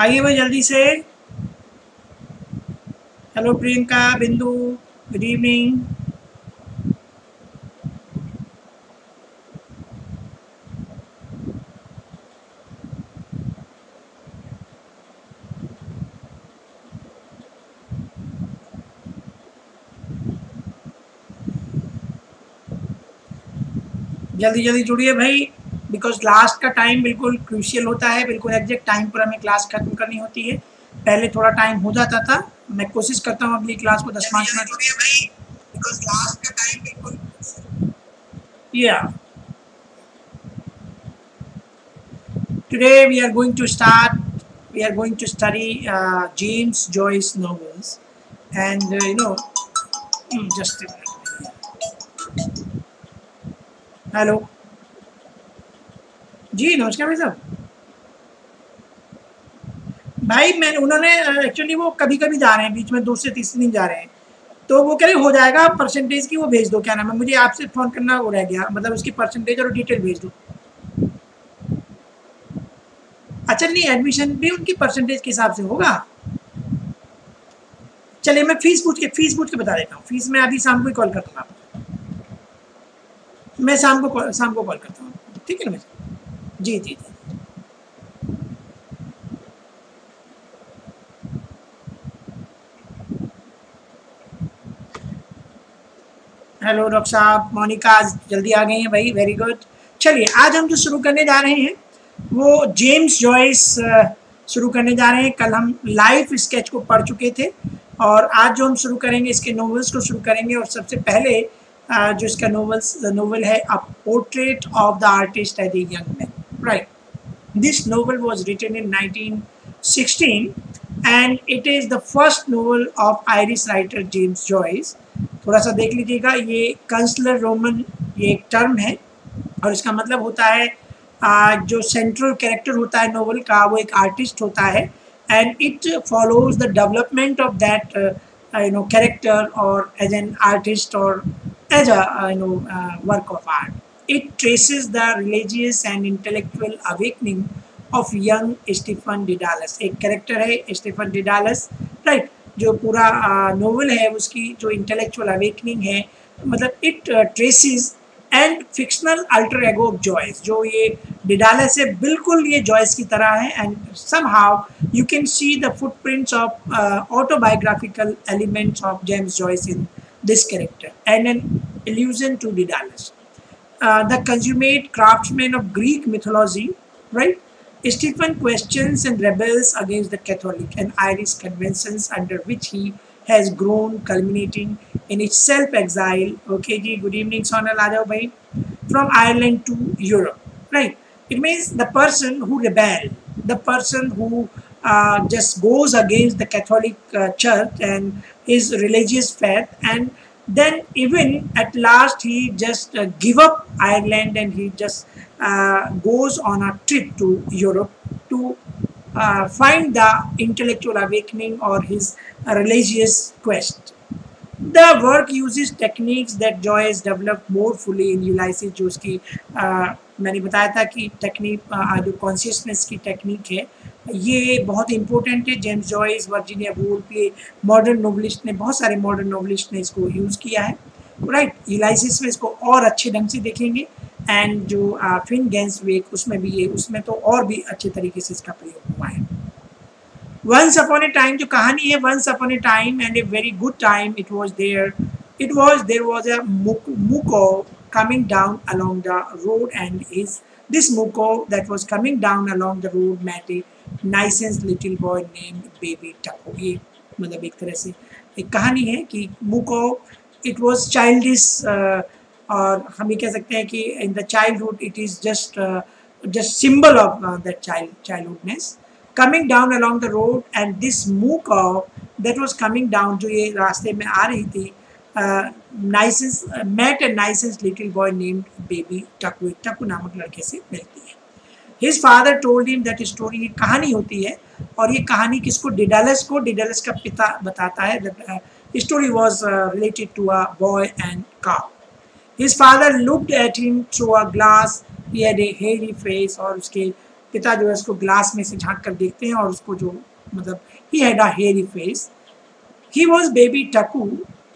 आइए भाई जल्दी से। हेलो प्रियंका बिंदु गुड इवनिंग जल्दी जल्दी जुड़िए भाई। बिकॉज़ लास्ट का टाइम बिल्कुल क्रूशियल होता है बिल्कुल एग्जैक्ट टाइम पर हमें क्लास खत्म करनी होती है। पहले थोड़ा टाइम हो जाता था मैं कोशिश करता हूँ अपनी क्लास को दस पाँच मिनट या today we are going to start we are going to study uh, james joyce novels. And uh, you know just a hello ji, नमस्कार भाई साहब। भाई, मैं, उन्होंने एक्चुअली वो कभी कभी जा रहे हैं, बीच में दो से तीसरे दिन जा रहे हैं। तो वो कह रहे हो जाएगा परसेंटेज की वो भेज दो। क्या नाम है मुझे आपसे फ़ोन करना वो रह गया मतलब उसकी परसेंटेज और डिटेल भेज दो। अच्छा नहीं एडमिशन भी उनकी परसेंटेज के हिसाब से होगा? चलिए, मैं फ़ीस पूछ के फ़ीस पूछ के बता देता हूँ। फ़ीस मैं अभी शाम को ही कॉल कर दूँगा मैं शाम को शाम को कॉल करता हूँ। ठीक है ना जी जी जी। हेलो, डॉक्टर साहब, मोनिका, आज जल्दी आ गई हैं भाई वेरी गुड चलिए, आज हम जो शुरू करने जा रहे हैं, वो जेम्स जॉयस शुरू करने जा रहे हैं। कल हम लाइफ स्केच को पढ़ चुके थे और आज जो हम शुरू करेंगे, इसके नॉवेल्स को शुरू करेंगे और सबसे पहले जो इसका नॉवेल्स नॉवल है a portrait of the artist as a young man right this novel was written in 1916 and it is the first novel of Irish writer James Joyce थोड़ा सा देख लीजिएगा ये कंसलर रोमन ये एक टर्म है और इसका मतलब होता है जो सेंट्रल कैरेक्टर होता है नोवेल का वो एक आर्टिस्ट होता है and it follows the development of that you know character और एज एन आर्टिस्ट और uh, you know uh, work of art. It traces the religious and intellectual awakening of young Stephen Dedalus. एक character है Stephen Dedalus right जो पूरा novel है, उसकी जो intellectual awakening है मतलब it traces and fictional alter ego of Joyce जो ये डिडालस है, बिल्कुल ये जॉयस की तरह है and somehow you can see the footprints of autobiographical elements of James Joyce in this character and an allusion to Daedalus. Uh, the consummate craftsman of Greek mythology, right? Stephen questions and rebels against the Catholic and Irish conventions under which he has grown, culminating in its self-exile. Okay, ji, good evening, Sonal bhai. From Ireland to Europe, right? It means the person who rebel, the person who uh, just goes against the Catholic uh, Church and his religious faith and then even at last he just uh, give up Ireland and he just uh, goes on a trip to Europe to uh, find the intellectual awakening or his religious quest. The work uses techniques that Joyce developed more fully in Ulysses जो उसकी मैंने बताया था कि technique जो consciousness की technique है ये बहुत इंपॉर्टेंट है। जेम्स जॉयस वर्जीनिया वूल्फ ये मॉडर्न नॉवलिस्ट ने बहुत सारे मॉडर्न नॉवलिस्ट ने इसको यूज़ किया है। राइट right, यूलाइसिस में इसको और अच्छे ढंग से देखेंगे। एंड जो फिन गेंस वेक उसमें भी ये उसमें तो और भी अच्छे तरीके से इसका प्रयोग हुआ है। वंस अपॉन ए टाइम जो कहानी है once upon a time and a very good time it was there it was there was a moocow coming down along the road and his this muko that was coming down along the road met a nicens little boy name baby tuckoo, ये मतलब एक तरह से एक कहानी है कि मुको it was child और हम ये कह सकते हैं कि in the childhood it is just just symbol of that child childhoodness coming down along the road and this moocow that was coming down जो ये रास्ते में आ रही थी nicens met and nicens little boy named baby tuckoo tuckoo नामक लड़के से मिलती है। His father told him that story ये कहानी होती है, और ये कहानी किसको डिडालस को डिडालस का पिता बताता है story was related to a boy and cow his father looked at him through a glass he had a hairy face और उसके पिता जो है उसको ग्लास में से झाँक कर देखते हैं, और उसको जो मतलब he had a hairy face he was baby tuckoo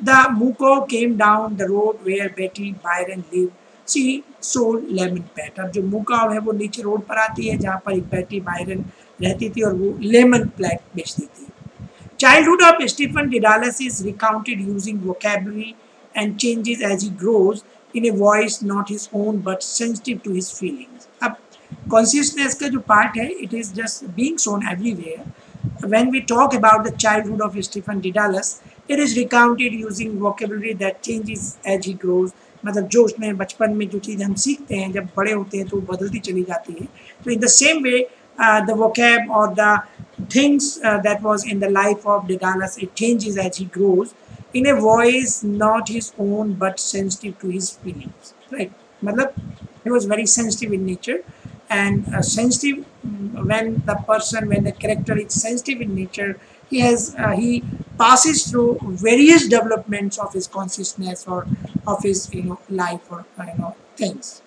the moocow came down the road where Betty Byrne live she sold lemon platt अब जो मुकाव है वो नीचे रोड पर आती है, जहाँ पर एक बैटी बायरन रहती थी और वो लेमन प्लेट बेचती थी। Childhood of Stephen Dedalus is recounted using vocabulary and changes as he grows in a voice not his own but sensitive to his feelings अब कॉन्सियसनेस का जो पार्ट है it is just being shown everywhere when we talk about the childhood of Stephen Dedalus it is recounted using vocabulary that changes as he grows मतलब जो उसमें बचपन में जो चीज़ें हम सीखते हैं, जब बड़े होते हैं तो वो बदलती चली जाती हैं। तो in the same way the vocab और the things that was in the life of Dedalus it changes as he grows in a voice not his own but sensitive to his feelings right मतलब he was very sensitive in nature and sensitive when the person when the character is sensitive in nature he has uh, he passes through various developments of his consciousness or of his you know life or you know things.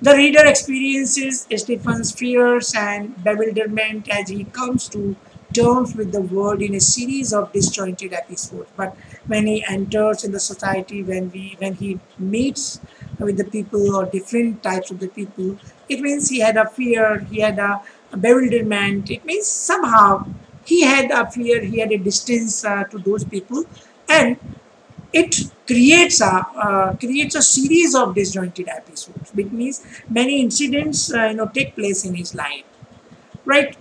The reader experiences Stephen's fears and bewilderment as he comes to terms with the world in a series of disjointed episodes. But when he enters in the society, when we when he meets with the people or different types of the people, it means he had a fear, he had a bewilderment. It means somehow he had a fear, he had a distance uh, to those people, and it creates a uh, creates a series of disjointed episodes which means many incidents uh, you know take place in his life. Right?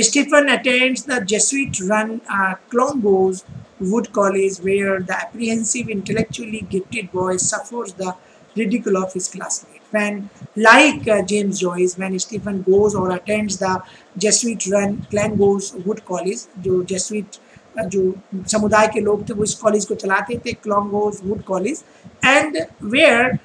Stephen attends the Jesuit run uh, Clongowes Wood College where the apprehensive intellectually gifted boy suffers the ridicule of his classmates when like uh, James Joyce when Stephen goes or attends the Jesuit run Clongowes Wood College जो Jesuit जो समुदाय के लोग थे वो इस college को चलाते थे Clongowes Wood College and where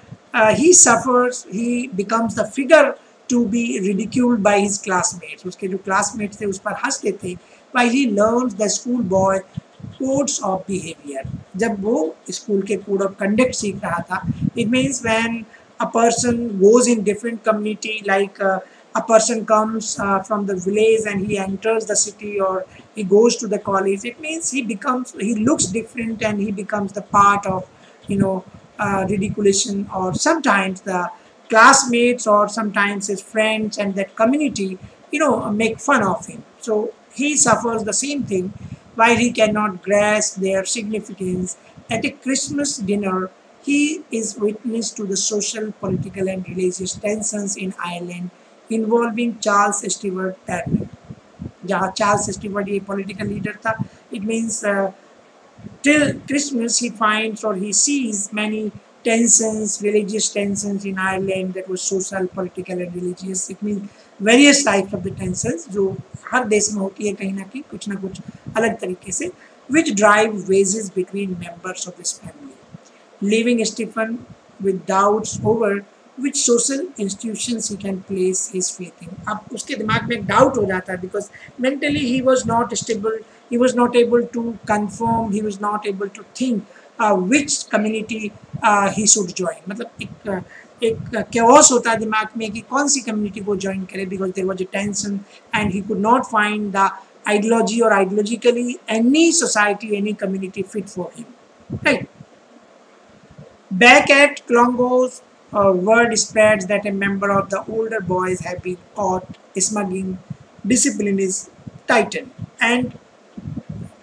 he suffers he becomes the figure to be ridiculed by his classmates उसके जो क्लासमेट्स थे उस पर हँसते थे why he learn the school boy codes of behaviour जब वो स्कूल के कोड ऑफ़ कंडक्ट सीख रहा था it means when a person goes in different community like uh, a person comes uh, from the village and he enters the city or he goes to the college. It means he becomes he looks different and he becomes the part of you know uh, ridiculation or sometimes the classmates or sometimes his friends and that community you know make fun of him. So he suffers the same thing. While he cannot grasp their significance at a christmas dinner he is witness to the social political and religious tensions in ireland involving Charles Stewart Turner जहाँ Charles Stewart ये political leader था it means till Christmas he finds or he sees many tensions, religious tensions in Ireland that was social, political and religious. It means various types of the tensions जो हर देश में होती है कहीं ना कहीं कुछ ना कुछ अलग तरीके से which drive wages between members of his family. Leaving Stephen with doubts over which social institutions he can place his faith in अब उसके दिमाग में एक डाउट हो जाता है because mentally he was not stable he was not able to confirm he was not able to think which community he should join मतलब एक uh, एक क्योस होता है दिमाग में कि कौन सी कम्युनिटी को ज्वाइन करे because there was a tension and he could not find the ideology or ideologically any society any community fit for him. Right? Back at Clongowes uh, word spreads that a member of the older boys have been caught smuggling. Discipline is tightened and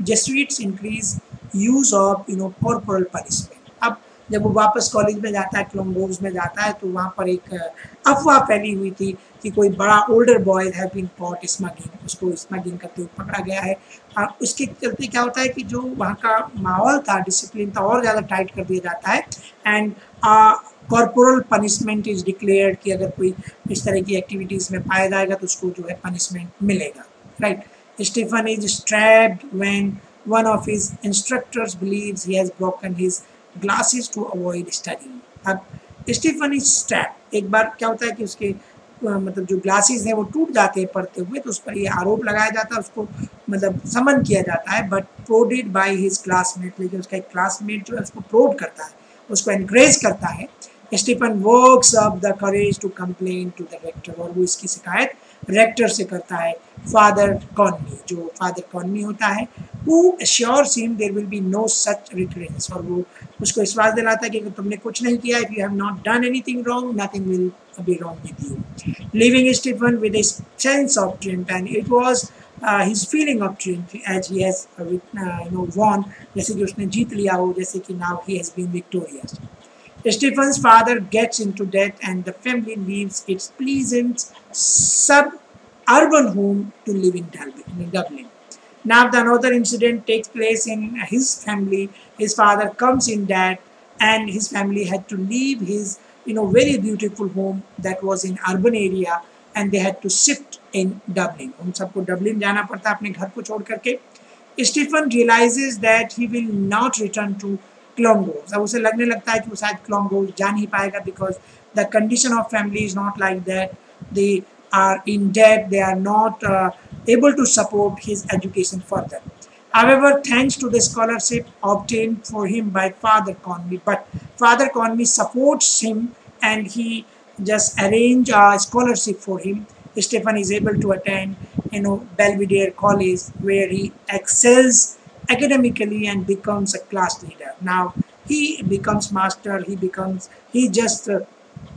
Jesuits increase use of you know corporal punishment. अब जब वो वापस college में जाता है क्लोम्बोज में जाता है तो वहाँ पर एक अफवाह फैली हुई थी कि कोई बड़ा ओल्डर बॉय है बीन कॉट स्मगलिंग उसको स्मगलिंग करते हुए पकड़ा गया है और उसके चलते क्या होता है कि जो वहाँ का माहौल था डिसिप्लिन था, और ज़्यादा टाइट कर दिया जाता है। And corporal punishment is declared कि अगर कोई इस तरह की एक्टिविटीज़ में पाया जाएगा तो उसको जो है पनिशमेंट मिलेगा। Right Stephen is strapped when one of his instructors believes he has broken his glasses to avoid studying. अब स्टीफन इज़ स्ट्रैप एक बार क्या होता है कि उसके मतलब जो ग्लासेस हैं वो टूट जाते हैं पढ़ते हुए तो उस पर ये आरोप लगाया जाता है, उसको मतलब समन किया जाता है but prodded by his classmate लेकिन उसका एक क्लासमेट जो है उसको प्रोड करता है, उसको एनकरेज करता है। Stephen works up the courage to complain to the rector और वो इसकी शिकायत रेक्टर से करता है फादर कॉनमी जो फादर कॉनमी होता है वो sure seem there will be no such recurrence और वो उसको विश्वास दिलाता है कि तुमने कुछ नहीं किया if you have not done anything wrong nothing will be wrong with you leaving Stephen with his sense of trend and it was his feeling of trend as he no won जैसे कि उसने जीत लिया हो, जैसे कि now he has been victorious Stephen father gets in to debt and the family leaves its pleasant suburban home to live in Dublin Now the another incident takes place in his family. His father comes in debt and his family had to leave his you know very beautiful home that was in urban area and they had to shift in Dublin. उन सबको Dublin जाना पड़ता अपने घर को छोड़ करके. Stephen realizes that he will not return to क्लोंगोज अब उसे लगने लगता है कि वो शायद क्लोंगोज जा नहीं पाएगा because the condition of family is not like that they are in debt, they are not uh, able to support his education further. However, thanks to the scholarship obtained for him by Father Conwy, but Father Conwy supports him and he just arrange a scholarship for him. Stefan is able to attend, you know, Belvedere College where he excels academically and becomes a class leader. Now he becomes master, he becomes, he just uh,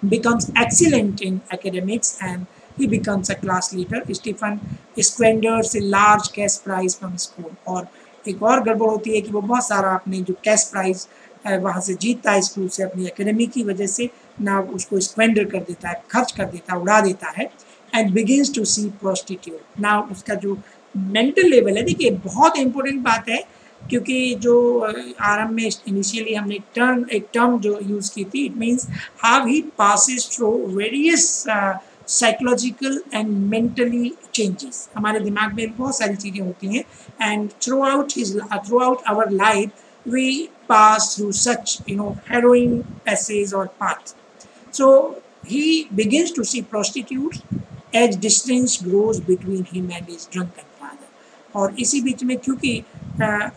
becomes excellent in academics and he becomes a class leader. Stephen squanders, a large cash prize from school और एक और गड़बड़ होती है कि वो बहुत सारा अपने जो कैश प्राइज वहाँ से जीतता है स्कूल से अपनी एकेडमी की वजह से, ना उसको स्पेंडर कर देता है, खर्च कर देता है, उड़ा देता है and begins to see prostitute ना उसका जो मेंटल लेवल है, देखिए, बहुत इंपॉर्टेंट बात है, क्योंकि जो आरंभ में इनिशियली हमने टर्म एक टर्म जो यूज़ की थी it means how he passes through various psychological and mentally changes हमारे दिमाग में बहुत सारी चीज़ें होती हैं and throughout his throughout our life we pass through such you know heroine passage और path so he begins to see prostitutes as distance grows between him and his drunken और इसी बीच में क्योंकि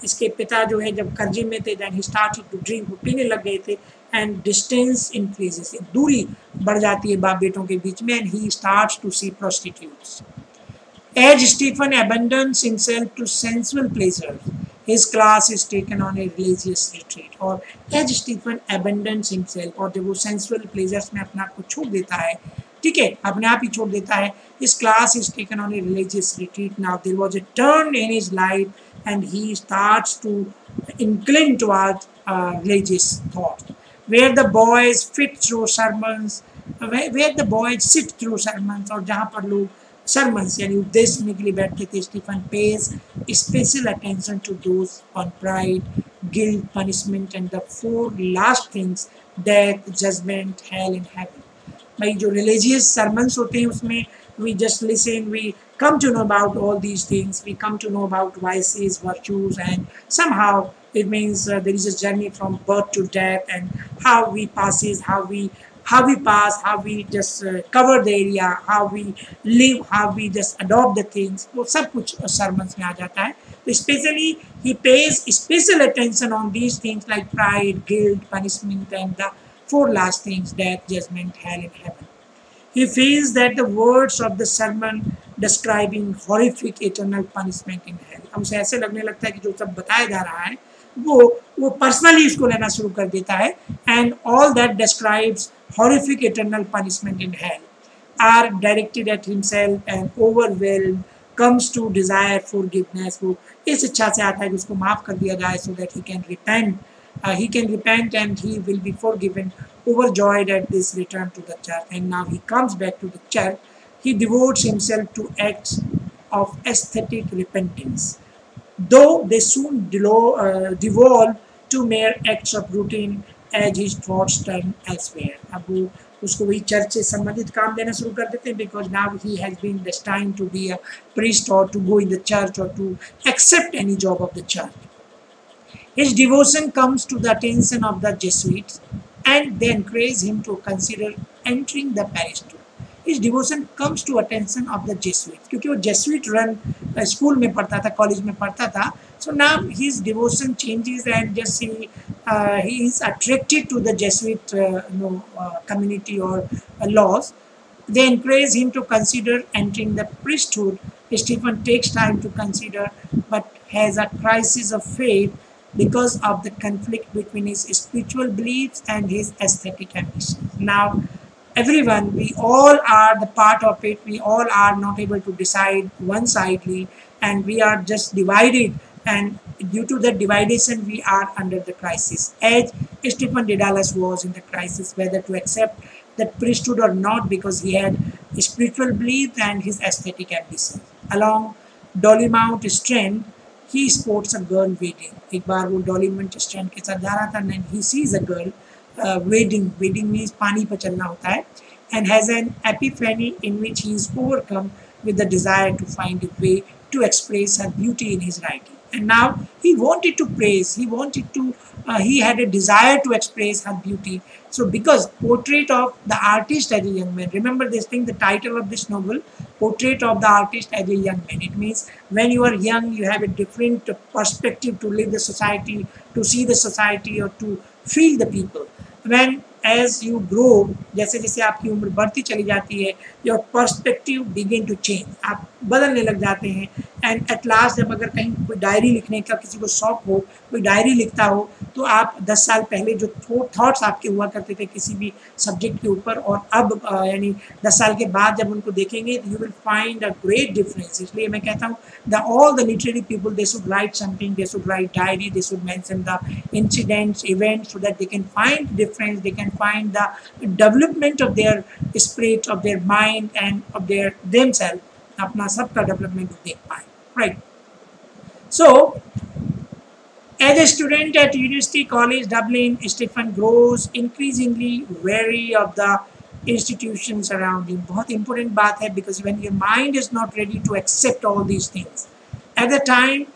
इसके पिता जो है, जब कर्जे में थे then he start to drink पीने लग गए थे एंड डिस्टेंस इंक्रीजेस दूरी बढ़ जाती है बाप बेटों के बीच में and he start to see prostitute as Stephen abandons himself to sensual pleasure his class is taken on a religious retreat और एज स्टीफन एबंडेंस हिमसेल्फ और जब वो सेंसुअल प्लेजर्स में अपने आप को छोड़ देता है, ठीक है, अपने आप ही छोड़ देता है his class is taken on a religious retreat now there was a turn in his life and he start to incline to religious thought where the boys fit through sermons where, where the boys sit through sermons और जहाँ पर लोग sermons यानी उपदेश सुनने के लिए बैठते थे Stephen pays special attention to those on pride guilt punishment and the four last things death judgment hell and heaven भाई जो रिलीजियस सरमन्स होते हैं उसमें we just listen we come to know about all these things we come to know about vices virtues and somehow it means uh, there is a journey from birth to death and how we passes how we how we pass how we just uh, cover the area how we live how we just adopt the things वो सब कुछ sermons में आ जाता है तो especially he pays special attention on these things like pride guilt punishment and the four last things death, judgment, hell, and heaven. He feels that the words of the sermon describing horrific eternal punishment in hell. उसे ऐसे लगने लगता है कि जो सब बताया जा रहा है वो वो पर्सनली इसको लेना शुरू कर देता है and all that describes horrific eternal punishment in hell are directed at himself and overwhelmed comes to desire forgiveness वो इस इच्छा से आता है कि उसको माफ़ कर दिया जाए so that he can repent uh, he can repent and he will be forgiven, overjoyed at this return to the church. And now he comes back to the church. He devotes himself to acts of aesthetic repentance. Though they soon uh, devolve to mere acts of routine as his thoughts turn elsewhere. अब वो उसको वही church से संबंधित काम देना शुरू कर देते हैं because now he has been destined to be a priest or to go in the church or to accept any job of the church. His devotion comes to the attention of the Jesuits and they encourage him to consider entering the parish too. his devotion comes to attention of the Jesuit क्योंकि वो Jesuit run school में पढ़ता था college में पढ़ता था so now his devotion changes and just he uh, he is attracted to the Jesuit uh, you know uh, community or uh, laws they encourage him to consider entering the priesthood Stephen takes time to consider but has a crisis of faith because of the conflict between his spiritual beliefs and his aesthetic ambitions. Now, everyone, we all are the part of it. We all are not able to decide one-sidedly and we are just divided and due to the dividation we are under the crisis. As Stephen Dedalus was in the crisis whether to accept the priesthood or not because he had spiritual beliefs and his aesthetic ambitions. Along Dolly Mount Strand, he sports a girl waiting. एक बार वो Dolly ke के साथ जा रहा था and he sees a girl wading wading means पानी पर चलना होता है and has an epiphany in which he is overcome with the desire to find a way to express her beauty in his writing. And now he wanted to praise, he wanted to, uh, he had a desire to express her beauty. So because portrait of the artist as a young man, remember this thing, the title of this novel, portrait of the artist as a young man. It means when you are young, you have a different perspective to live the society, to see the society or to feel the people. When as you grow, जैसे जैसे आपकी उम्र बढ़ती चली जाती है your perspective begin to change आप बदलने लग जाते हैं. एंड एट लास्ट जब अगर कहीं कोई डायरी लिखने का किसी को शौक हो, कोई डायरी लिखता हो तो आप 10 साल पहले जो थॉट्स आपके हुआ करते थे किसी भी सब्जेक्ट के ऊपर और अब यानी 10 साल के बाद जब उनको देखेंगे तो you will find a great difference इसलिए मैं कहता हूँ the all the literary people they should write something they should write diary they should mention the incidents events so that they can find difference they can find the development of their spirit of their their mind and of their themselves. अपना सबका development देख पाए right so as a student at University College Dublin Stephen grows increasingly wary of the institutions around him बहुत important बात है because when your mind is not ready to accept all these things at the time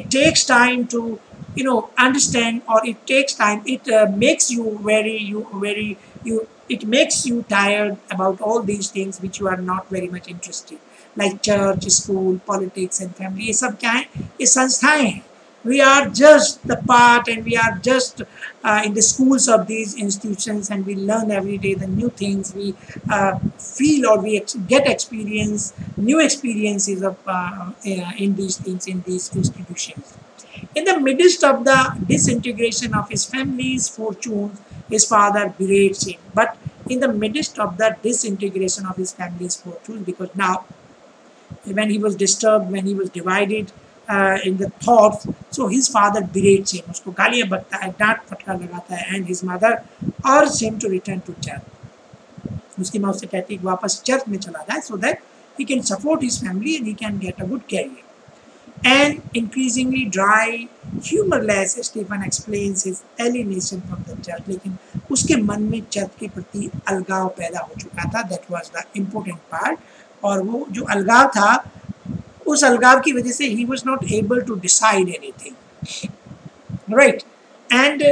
it takes time to you know understand or it takes time it uh, makes you very you very you it makes you tired about all these things which you are not very much interested like church school politics and family ये सब क्या है ये संस्थाएं हैं we are just the part and we are just uh, in the schools of these institutions and we learn every day the new things we uh, feel or we ex get experience new experiences of uh, in these things in these institutions in the midst of the disintegration of his family's fortunes, his father berates him. But in the midst of the disintegration of his family's fortunes, because now, when he was disturbed, when he was divided uh, in the thoughts, so his father berates him. उसको गालियाँ बकता है डांट फटकार लगाता है and his mother urges him to return to church. उसकी माँ उससे कहती है वापस चर्च में चला जाए so that he can support his family and he can get a good career. and increasingly dry, humorless, Stephen explains his alienation from the church. लेकिन उसके मन में चर्च के प्रति अलगाव पैदा हो चुका था that was the important part और वो जो अलगाव था उस अलगाव की वजह से ही was not able to decide anything right and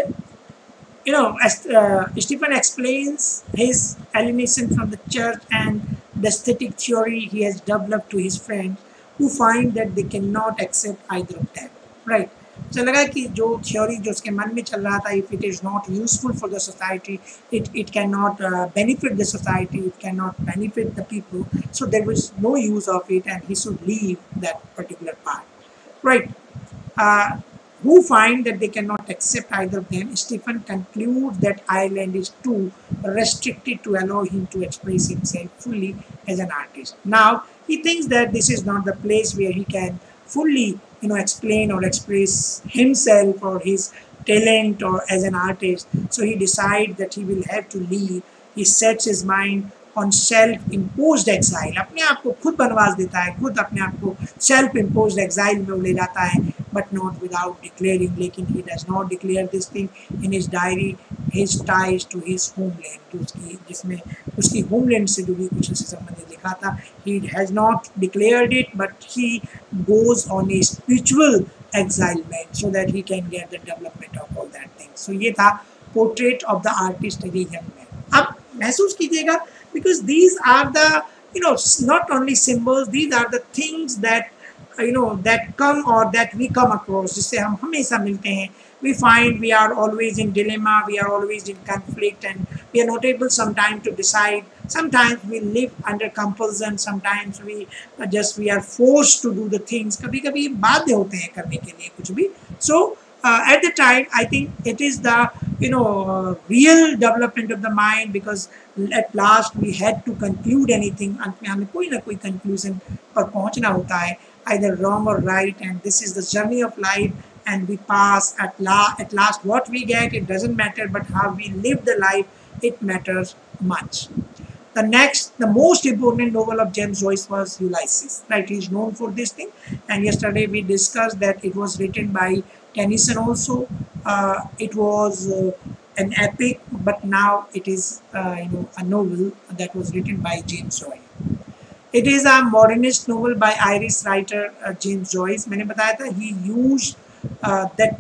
you know, as uh, Stephen explains his alienation from the church and the aesthetic theory he has developed to his friends, who find that they cannot accept either of them right so लगा कि जो theory जो उसके मन में चल रहा था if it is not useful for the society it it cannot uh, benefit the society it cannot benefit the people so there was no use of it and he should leave that particular part right uh, who find that they cannot accept either of them, Stephen concludes that Ireland is too restricted to allow him to express himself fully as an artist. Now, he thinks that this is not the place where he can fully, you know, explain or express himself or his talent or as an artist. So he decides that he will have to leave. He sets his mind on self impose exile अपने आप को खुद बनवास देता है, खुद अपने आप को सेल्फ इम्पोज एक्साइल में ले जाता है बट नॉट विदाउट डिक्लेयरिंग लेकिन he does not declare this thing in his diary his ties to his homeland उसकी, जिसमें उसकी होमलैंड से जुड़ी कुछ उससे संबंधित लिखा था he has not declared it but he goes on a spiritual exilment so that he can get the development of all that thing so ये था portrait of the artist young man अब महसूस कीजिएगा because these are the you know not only symbols these are the things that you know that come or that we come across जिससे हम हमेशा मिलते हैं we find we are always in dilemma, we are always in conflict, and we are not able sometimes to decide. Sometimes we live under compulsion, sometimes we uh, just we are forced to do the things. कभी कभी बाध्य होते हैं करने के लिए कुछ भी. So uh, at the time, I think it is the you know uh, real development of the mind because at last we had to conclude anything. अंत में हमें कोई ना कोई conclusion पर पहुंचना होता है, either wrong or right, and this is the journey of life and we pass at, la at last what we get it doesn't matter but how we live the life it matters much the next the most important novel of james joyce was ulysses right he's known for this thing and yesterday we discussed that it was written by tennyson also uh, it was uh, an epic but now it is uh, you know a novel that was written by james joyce it is a modernist novel by Irish writer uh, James Joyce. मैंने बताया था he used uh, that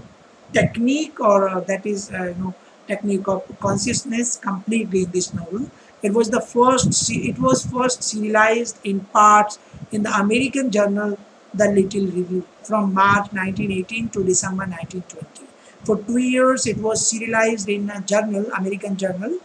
technique or uh, that is uh, you know technique of consciousness completely in this novel. It was the first. It was first serialized in parts in the American journal The Little Review from March 1918 to December 1920. For two years, it was serialized in a journal, American journal,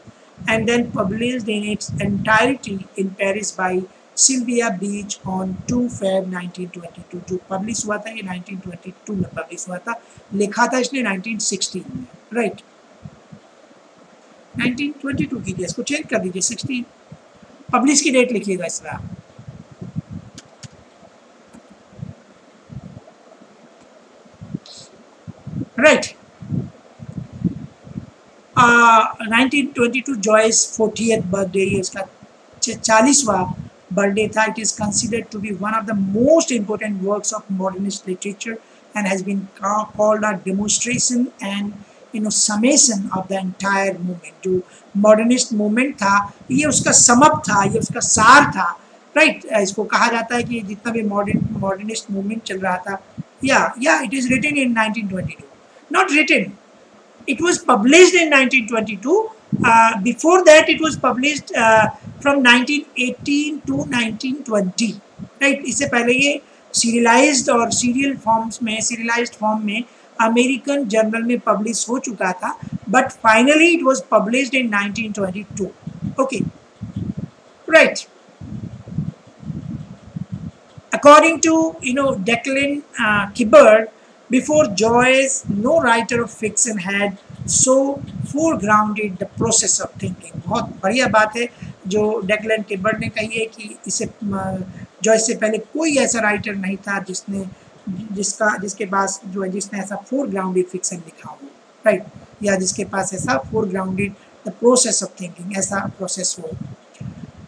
and then published in its entirety in Paris by Sylvia Beach on 2 Feb 1922 जो publish हुआ था ये 1922 में publish हुआ था लिखा था इसने 1916 में राइट 1922 कीजिए इसको चेंज कर दीजिए 16 पब्लिश की डेट लिखिएगा इस बार right nineteen twenty two Joyce forty birthday इसका चालीसवा birthday it is considered to be one of the most important works of modernist literature and has been called a demonstration and you know summation of the entire movement जो modernist movement था ये उसका समप था ये उसका सार था right? इसको कहा जाता है कि जितना भी मॉडर्न मॉडर्निस्ट मूवमेंट चल रहा था या या it is written in 1922 not written it was published in 1922 uh, before that it was published uh, from 1918 to 1920 right इससे पहले ये सीरियलाइज्ड और सीरियल फॉर्म्स में सीरियलाइज्ड फॉर्म में अमेरिकन जर्नल में पब्लिश हो चुका था but finally it was published in 1922 okay right according to you know Declan uh, Kibbard, before Joyce, no writer of fiction had so foregrounded the process of thinking. बहुत बढ़िया बात है जो Declan टिब्बर्ट ने कही है कि इसे जो इससे पहले कोई ऐसा राइटर नहीं था जिसने जिसका जिसके पास जो है जिसने ऐसा फोर ग्राउंडेड फिक्सन लिखा हो राइट या जिसके पास ऐसा foregrounded the process of thinking ऐसा प्रोसेस हो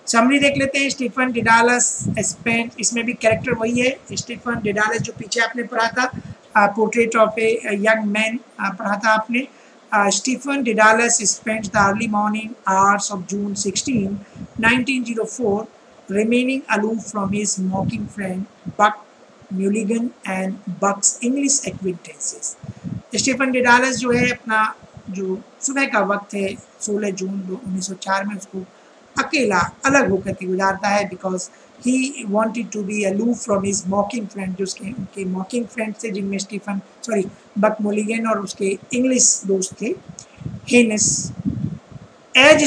समरी देख लेते हैं स्टीफन डिडालस स्पेन इसमें भी कैरेक्टर वही है स्टीफन डिडालस जो पीछे आपने पढ़ा था portrait of a young man पढ़ा था आपने uh, Stephen Dedalus spent the early morning hours of June 16, 1904, remaining aloof from his mocking friend Buck Mulligan and Buck's English acquaintances. Stephen Dedalus जो है अपना जो सुबह का वक्त है 16 जून 1904 में उसको अकेला अलग होकर के गुजारता है because he wanted to be aloof from his mocking friend जो उसके, उनके मॉकिंग फ्रेंड थे जिनमें स्टीफन सॉरी बक मोलिगन और उसके इंग्लिश दोस्त थे Haines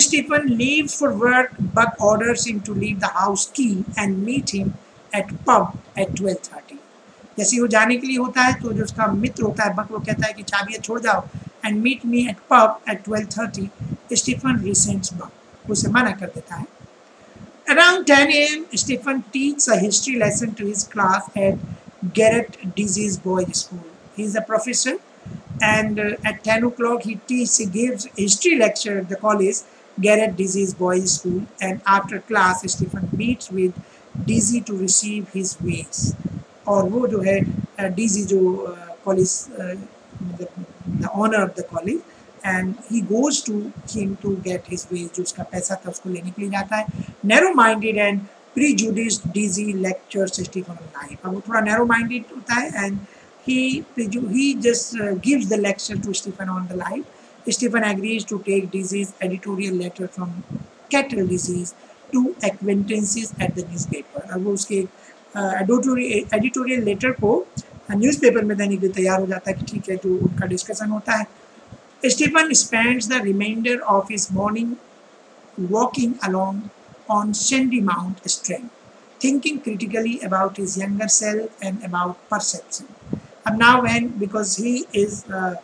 Stephen leaves for work Buck orders him to leave the house key and meet him at pub at twelve thirty जैसे वो जाने के लिए होता है तो जो उसका मित्र होता है बक वो कहता है कि चाबियाँ छोड़ जाओ and meet me at pub at twelve thirty Stephen resents Buck उसे मना कर देता है। Around 10 a.m., Stephen teaches a history lesson to his class at Garrett Disease Boys School. He is a professor, and uh, at 10 o'clock, he teaches, he gives history lecture at the college, Garrett Disease Boys School, and after class, Stephen meets with Dizzy to receive his ways. और वो जो है Deasy जो college the honour of the college And he goes to him to get his wage जो उसका पैसा था उसको लेने के लिए जाता है। Narrow minded and prejudice Deasy lecture Stephen life अब वो थोड़ा नैरो माइंडेड होता है and he he just uh, gives the lecture to Stephen on the life. Stephen agrees to take disease editorial letter from cattle disease to acquaintances at the newspaper अब वो उसके editorial letter को newspaper में देने के लिए तैयार हो जाता है कि ठीक है जो उनका डिस्कशन होता है। Stephen spends the remainder of his morning walking along on Sandy Mount Strand, thinking critically about his younger self and about perception. And now when, because he is a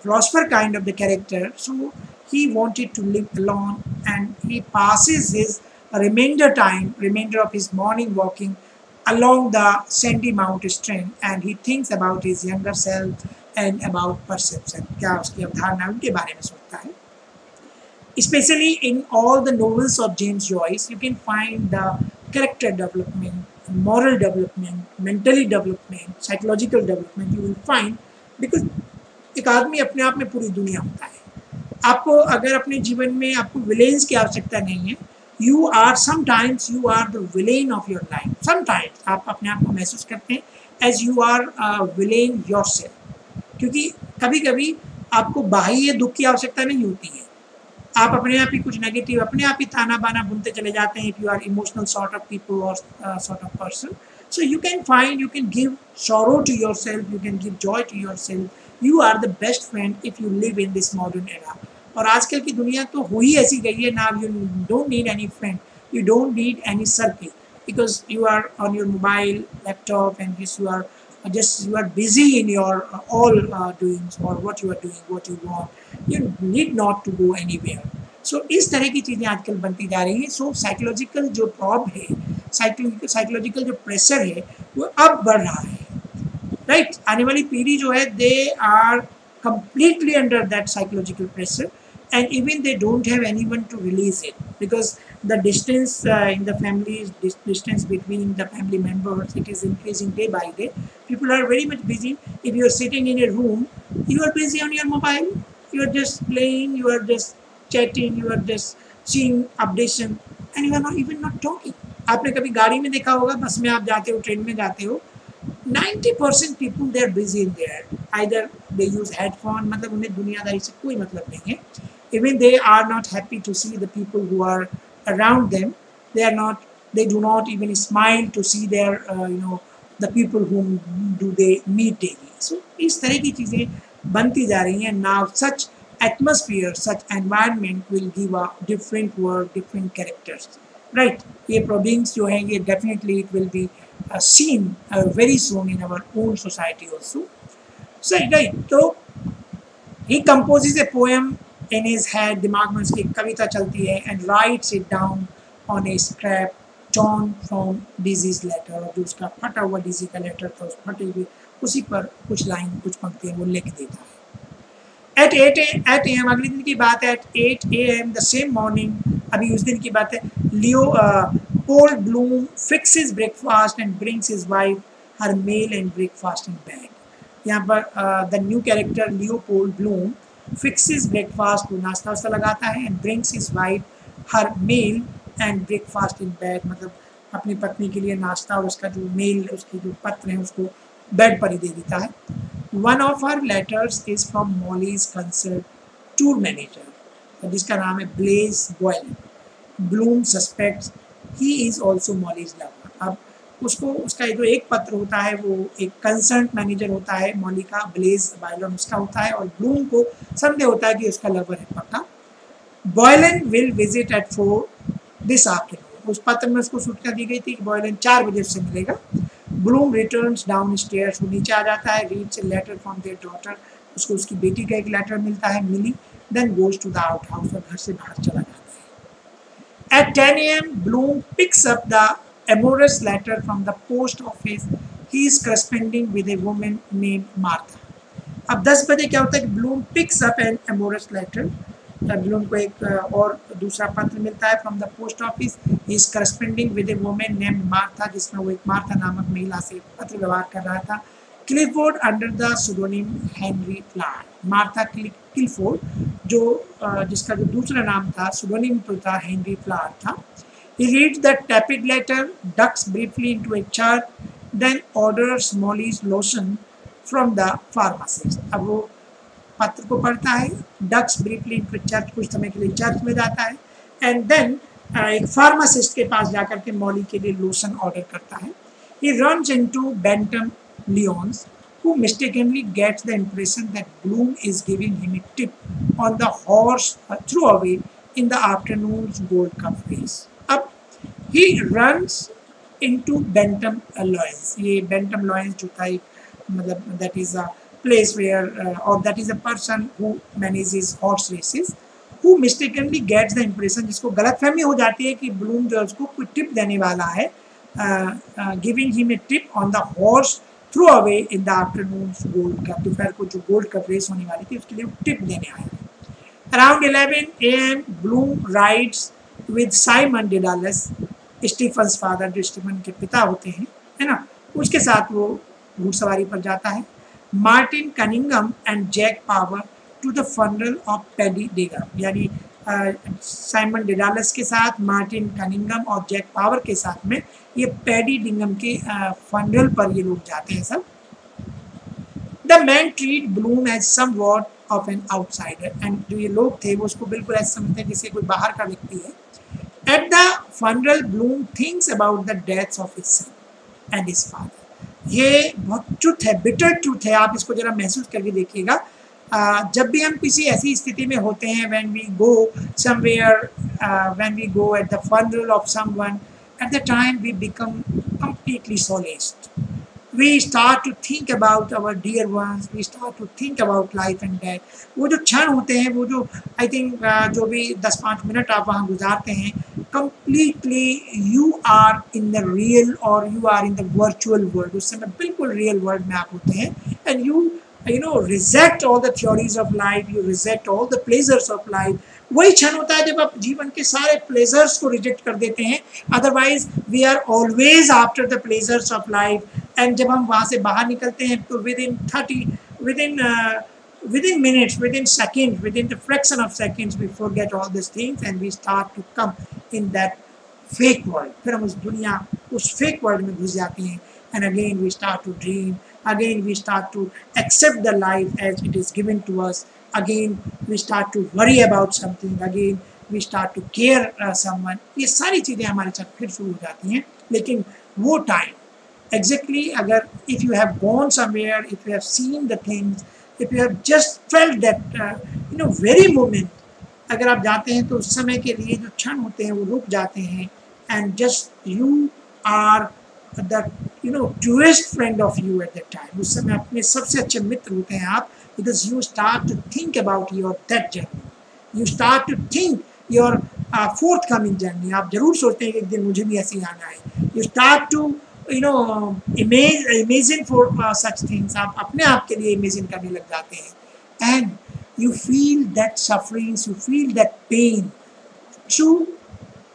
philosopher kind of the character, so he wanted to live alone and he passes his remainder time, remainder of his morning walking along the sandy mount stream and he thinks about his younger self and about perception क्या उसकी अवधारणा उनके बारे में सोचता है। Specially in all the novels of James Joyce you can find the character development moral development mentally development psychological development you will find because एक आदमी अपने आप में पूरी दुनिया होता है। आपको अगर अपने जीवन में आपको विलेन्स की आवश्यकता नहीं है you are sometimes you are the villain of your life sometimes आप अपने आप को महसूस करते हैं as you are villain yourself क्योंकि कभी कभी आपको बाह्य दुख की आवश्यकता नहीं होती है। आप अपने आप ही कुछ नेगेटिव अपने आप ही ताना बाना बुनते चले जाते हैं if you are emotional sort of people और sort of person so you can find you can give sorrow to yourself you can give joy to yourself you are the best friend if you live in this modern era और आजकल की दुनिया तो हो ही ऐसी गई है ना you don't need any friend you don't need any circle because you are on your mobile laptop and you are just you are busy in your uh, all uh, doings or what you are doing what you want you need not to go anywhere so so, इस तरह की चीज़ें आजकल बनती जा रही हैं so psychological जो प्रॉब है साइकोलॉजिकल जो प्रेशर है वो अब बढ़ रहा है राइट right? आने वाली पीढ़ी जो है they are completely under that psychological pressure and even they don't have anyone to release it because the distance uh, in the family this distance between the family members it is increasing day by day people are very much busy if you are sitting in a room you are busy on your mobile you are just playing you are just chatting you are just seeing updation and you are not even not talking आपने कभी गाड़ी में देखा होगा बस में आप जाते हो ट्रेन में जाते हो 90% people they are busy in there either they use headphone मतलब उन्हें दुनियादारी से कोई मतलब नहीं है even they are not happy to see the people who are around them they are not they do not even smile to see their uh, you know the people whom do they meet daily so इस तरह की चीज़ें बनती जा रही हैं now such atmosphere such environment will give a different world different characters right ये problems जो हैं ये definitely it will be uh, seen uh, very soon in our own society also so right so he composes a poem in his head दिमाग में उसकी कविता चलती है and writes it down on a scrap torn from Deasy's letter और जो उसका फटा हुआ डीजी का लेटर था, उस फटे हुए, उसी पर कुछ लाइन कुछ पंक्तियाँ वो लिख देता है। Eight eight eight A M अगले दिन की बात है eight eight A M the same morning अभी उस दिन की बात है Leopold Bloom fix his breakfast and brings his wife her mail and breakfast in bed यहाँ पर the new character Leopold Bloom fixes breakfast वो नाश्ता वास्ता लगाता है and brings his wife her mail and breakfast in bed मतलब अपनी पत्नी के लिए नाश्ता और उसका जो मेल उसकी जो पत्र है, उसको बेड पर ही दे देता है। One of her letters is from Molly's concert tour manager जिसका नाम है Blazes Boylan Bloom suspect he is also Molly's lover उसको, उसका जो एक पत्र होता है, वो एक कंसर्न मैनेजर होता है, मौलिका ब्लेज बायलन उसका होता है और ब्लूम को संदेह होता है कि उसका लवर है पक्का। Boylan will visit at four this afternoon. उस पत्र में उसको सूचना दी गई थी कि बॉयलन चार बजे उससे मिलेगा। ब्लूम रिटर्न डाउन स्टेयर वो नीचे आ जाता है reads letter from their daughter उसको उसकी बेटी का एक लेटर मिलता है, Milly then goes to the outhouse और घर से बाहर चला जाता है। At ten A M Bloom picks up the amorous letter from the post office. He is corresponding with a woman named Martha. अब 10 बजे क्या होता है कि Bloom picks up an amorous letter Bloom को एक और दूसरा पत्र मिलता है from the post office is corresponding with a woman named Martha जिसमें वो एक मार्था नामक महिला से पत्र व्यवहार कर रहा था. Clifford under the pseudonym Henry Flower Martha Clifford जो जिसका जो दूसरा नाम था सुडोनिम तो था हेनरी फ्लार था. He reads the tepid letter, ducks briefly into a church, then orders Molly's lotion from the pharmacist. अब वो पत्र को पढ़ता है डक्स ब्रीफली इनटू चर्च कुछ समय के लिए चर्च में जाता है एंड देन एक फार्मासिस्ट के पास जाकर के मॉली के लिए लोशन ऑर्डर करता है he runs into Bentham Leons who mistakenly gets the impression that Bloom is giving him a tip on the horse uh, throw away in the afternoon's Gold Cup race. अब he run into Bantam Lyons ये Bantam Lyons जो था एक मतलब that is a place where और that is a person who manage his horse races who mistakenly gets the impression जिसको गलत फहमी हो जाती है कि ब्लूम जो उसको कोई टिप देने वाला है giving he may tip on the horse Throwaway in the afternoon Gold Cup दोपहर को जो गोल्ड कप रेस होने वाली थी, उसके लिए टिप देने आया है। Around eleven A M Bloom rides with Simon Dedalus Stephen father जो स्टीफन के पिता होते हैं, है ना? उसके साथ वो घुड़सवारी पर जाता है। Martin Cunningham and Jack Power to the funeral of Paddy Dignam यानी साइमन डिडालस के साथ मार्टिन कनिंगम और जैक पावर के साथ में ये पैडी डिंगम के फनरल पर ये लोग जाते हैं सब। The man treat Bloom as somewhat of an outsider and जो ये लोग थे, वो उसको बिल्कुल ऐसे समझते हैं जैसे कोई बाहर का व्यक्ति है। At the funeral Bloom thinks about the death of his son and his father ये बहुत ट्रुथ है बिटर ट्रुथ है। आप इसको जरा महसूस करके देखिएगा। जब भी हम किसी ऐसी स्थिति में होते हैं when we go somewhere when we go at the funeral of someone at the time we become completely solaced we start to think about our dear ones we start to think about life and death वो जो क्षण होते हैं वो जो I think uh, जो भी दस पाँच मिनट आप वहाँ गुजारते हैं completely you are in the real or you are in the virtual world उस समय बिल्कुल रियल वर्ल्ड में आप होते हैं and you you know reject all the theories of life you reject all the pleasures of life वही क्षण होता है जब आप जीवन के सारे प्लेजर्स को रिजेक्ट कर देते हैं। Otherwise we are always after the pleasures of life and जब हम वहाँ से बाहर निकलते हैं तो within thirty within within minutes within second within the fraction of seconds before get all this things and we start to come in that fake world फिर हम उस दुनिया, उस फेक वर्ल्ड में घुस जाते हैं। And again we start to dream again we start to accept the life as it is given to us we start to worry about something, again we start to care uh, someone. ये सारी चीज़ें हमारे साथ फिर शुरू हो जाती हैं लेकिन वो टाइम एग्जैक्टली अगर if you have gone somewhere if you have seen the things if you have just that uh, you know very moment अगर आप जाते हैं तो उस समय के लिए जो क्षण होते हैं वो रुक जाते हैं and just you are the you know truest friend of you at that time उस समय अपने सबसे अच्छे मित्र होते हैं आप because you start to think about your that journey you start to think your forthcoming journey आप ज़रूर सोचते हैं कि एक दिन मुझे भी ऐसे आना है. You start to you know image imagine for such things आप अपने आप के लिए इमेजिन करने लग जाते हैं. And you feel that sufferings you feel that pain through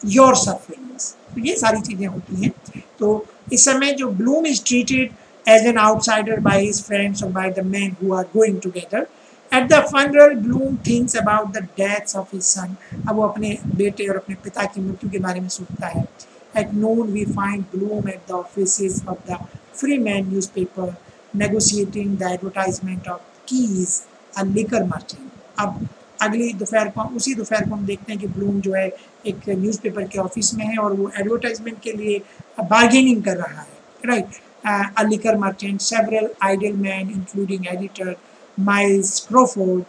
your sufferings ये सारी चीज़ें होती हैं। तो इस समय जो Bloom is treated as an outsider by his friends और by the man who are going together at the funeral Bloom thinks about the deaths of his son अब वो अपने बेटे और अपने पिता की मृत्यु के बारे में सोचता है। At noon, we find Bloom at the offices of the Freeman newspaper negotiating the advertisement of Keys, a liquor merchant. अब अगली दोपहर को उसी दोपहर को हम देखते हैं कि ब्लूम जो है एक न्यूज़पेपर के ऑफ़िस में है और वो एडवर्टाइजमेंट के लिए बार्गेनिंग कर रहा है right a liquor merchant several idle man including editor Myles Crawford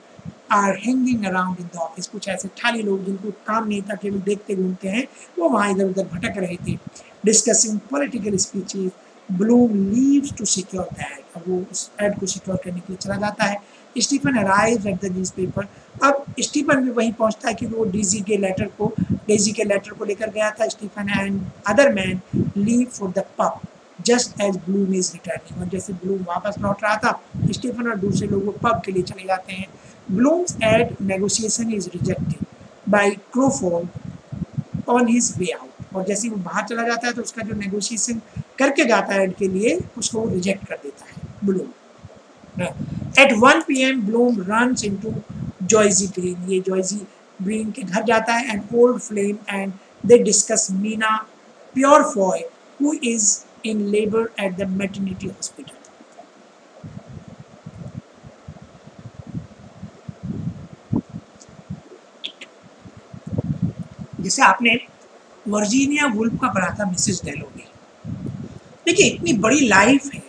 are hanging around in the office कुछ ऐसे ठाली लोग जिनको काम नहीं था, केवल देखते घूमते हैं, वो वहाँ इधर उधर भटक रहे थे। Discussing political speeches Bloom leaves to secure that अब वो उस एड को सिक्योर करने के लिए चला जाता है। Stephen arrive at the newspaper अब स्टीफन भी वहीं पहुँचता है कि वो डीजी के लेटर को डेजी के लेटर को लेकर गया था। Stephen and other man leave for the pub just as Bloom is returning और जैसे ब्लूम वापस लौट रहा था। स्टीफन और दूसरे लोग वो पब के लिए चले जाते हैं। Bloom's ad negotiation is rejected by Crawford on his way out. और जैसे वो बाहर चला जाता है तो उसका जो नेगोशिएशन करके जाता है एड के लिए, उसको वो रिजेक्ट कर देता है Bloom. At one P M Bloom ran into Josie Green ये जॉयजी ग्रीन के घर जाता है and old flame and they discuss Mina Purefoy who is in labour at the maternity hospital जैसे आपने वर्जीनिया वुल्फ का पढ़ा था मिसेस डेलोवी देखिए, इतनी बड़ी लाइफ है।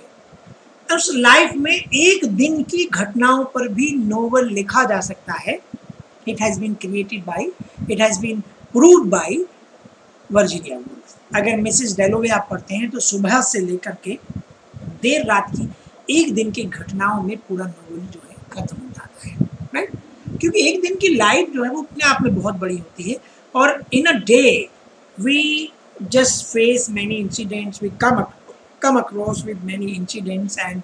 उस लाइफ में एक दिन की घटनाओं पर भी नोवेल लिखा जा सकता है। It has been created by it has been prove by Virginia Woolf. अगर मिसेस डेलोवे आप पढ़ते हैं तो सुबह से लेकर के देर रात की एक दिन की घटनाओं में पूरा नोवेल जो है, खत्म हो जाता है राइट क्योंकि एक दिन की लाइफ जो है, वो अपने आप में बहुत बड़ी होती है। और in a day we just face many incidents we come come across with many incidents and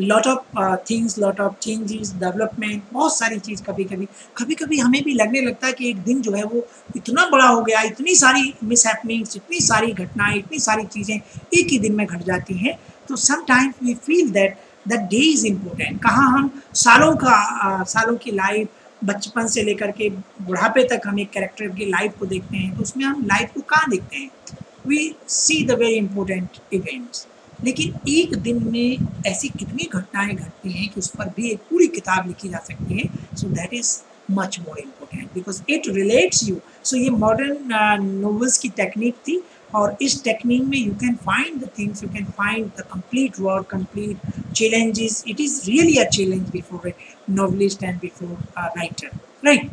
lot of things lot of changes development बहुत सारी चीज़ कभी कभी कभी कभी हमें भी लगने लगता है कि एक दिन जो है वो इतना बड़ा हो गया इतनी सारी मिस इतनी सारी घटनाएँ इतनी सारी चीज़ें एक ही दिन में घट जाती हैं। तो sometimes we feel that that day is important कहाँ हम सालों का आ, सालों की लाइफ बचपन से लेकर के बुढ़ापे तक हम एक कैरेक्टर की लाइफ को देखते हैं तो उसमें हम लाइफ को कहाँ देखते हैं? We see the very important events लेकिन एक दिन में ऐसी कितनी घटनाएँ घटती हैं कि उस पर भी एक पूरी किताब लिखी जा सकती है। So that is much more important because it relates you so ये मॉडर्न नोवेल्स की टेक्निक थी और इस टेक्निक में you can find the things you can find the complete work complete challenges. It is really a challenge before a novelist and before a writer, right?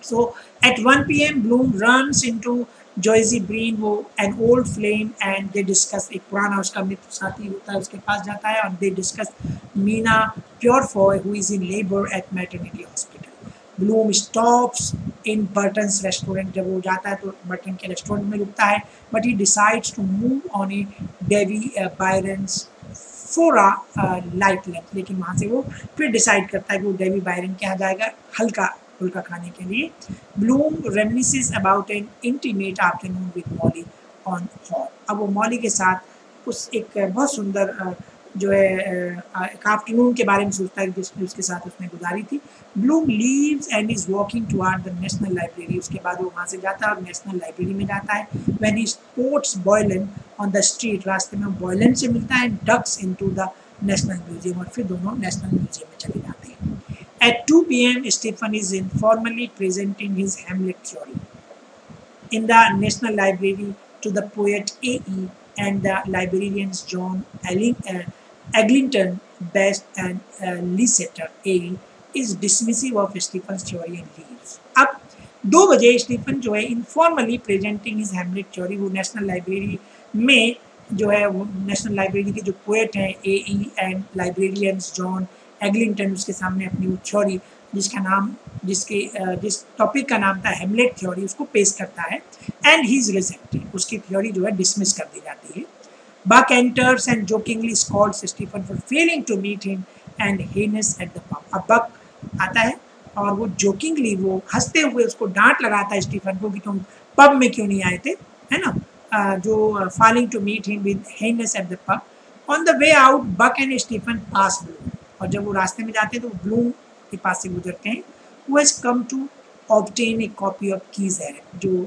So at 1 p.m bloom runs into Josie Breen who an old flame and they discuss एक पुराना उसका मित्र साथी होता है, उसके पास जाता है और they discuss Mina Purefoy who is in labour at maternity hospital Bloom stops in Burton's restaurant जब वो जाता है तो बर्टन के रेस्टोरेंट में रुकता है but he decides to move on a Davy Byrne's for a light लेकिन वहाँ से वो फिर डिसाइड करता है कि वो डेवी बायरन के यहाँ जाएगा, हल्का फुल्का खाने के लिए। Bloom reminisce about an intimate afternoon with Molly on Howth अब वो मॉली के साथ उस एक बहुत सुंदर जो है एक आफ्टरनून के बारे में सोचता है जिसने उसके साथ उसने गुजारी थी। Bloom leaves and is walking toward the National Library उसके बाद वो वहाँ से जाता है और नेशनल लाइब्रेरी में जाता है। When he spots Boylan on the street रास्ते में बॉयलन से मिलता है ducks into the the Museum म्यूज़ियम और फिर दोनों नेशनल म्यूज़ियम में चले जाते हैं। At 2 p.m., Stephen is informally presenting his Hamlet theory in the National Library to the poet A.E. and the librarians John uh, Eglinton, Best, and uh, Liceta A. is dismissive of Stephen's theory and leaves. अब दो बजे Stephen जो है informally presenting is Hamlet theory वो National Library में जो है वो नेशनल लाइब्रेरी के जो पोएट हैं A E and librarians John Eglinton उसके सामने अपनी वो थ्योरी जिसका नाम, जिसके जिस टॉपिक का नाम था हेमलेट थ्योरी उसको पेश करता है एंड ही इज़ रिजेक्टेड उसकी थ्योरी जो है डिसमिस कर दी जाती है। Buck enters and jokingly scolds Stephen for failing to meet him and heinous at the pub. अब बक आता है और वो जोकिंगली वो हँसते हुए उसको डांट लगाता है स्टीफन को कि तुम पब में क्यों नहीं आए थे? है ना? जो falling to meet him with Haines at the pub on the way out Buck and Stephen pass Bloom और जब वो रास्ते में जाते हैं तो ब्लूम के पास से गुजरते हैं। वो has come to obtain a copy of Keyes ad जो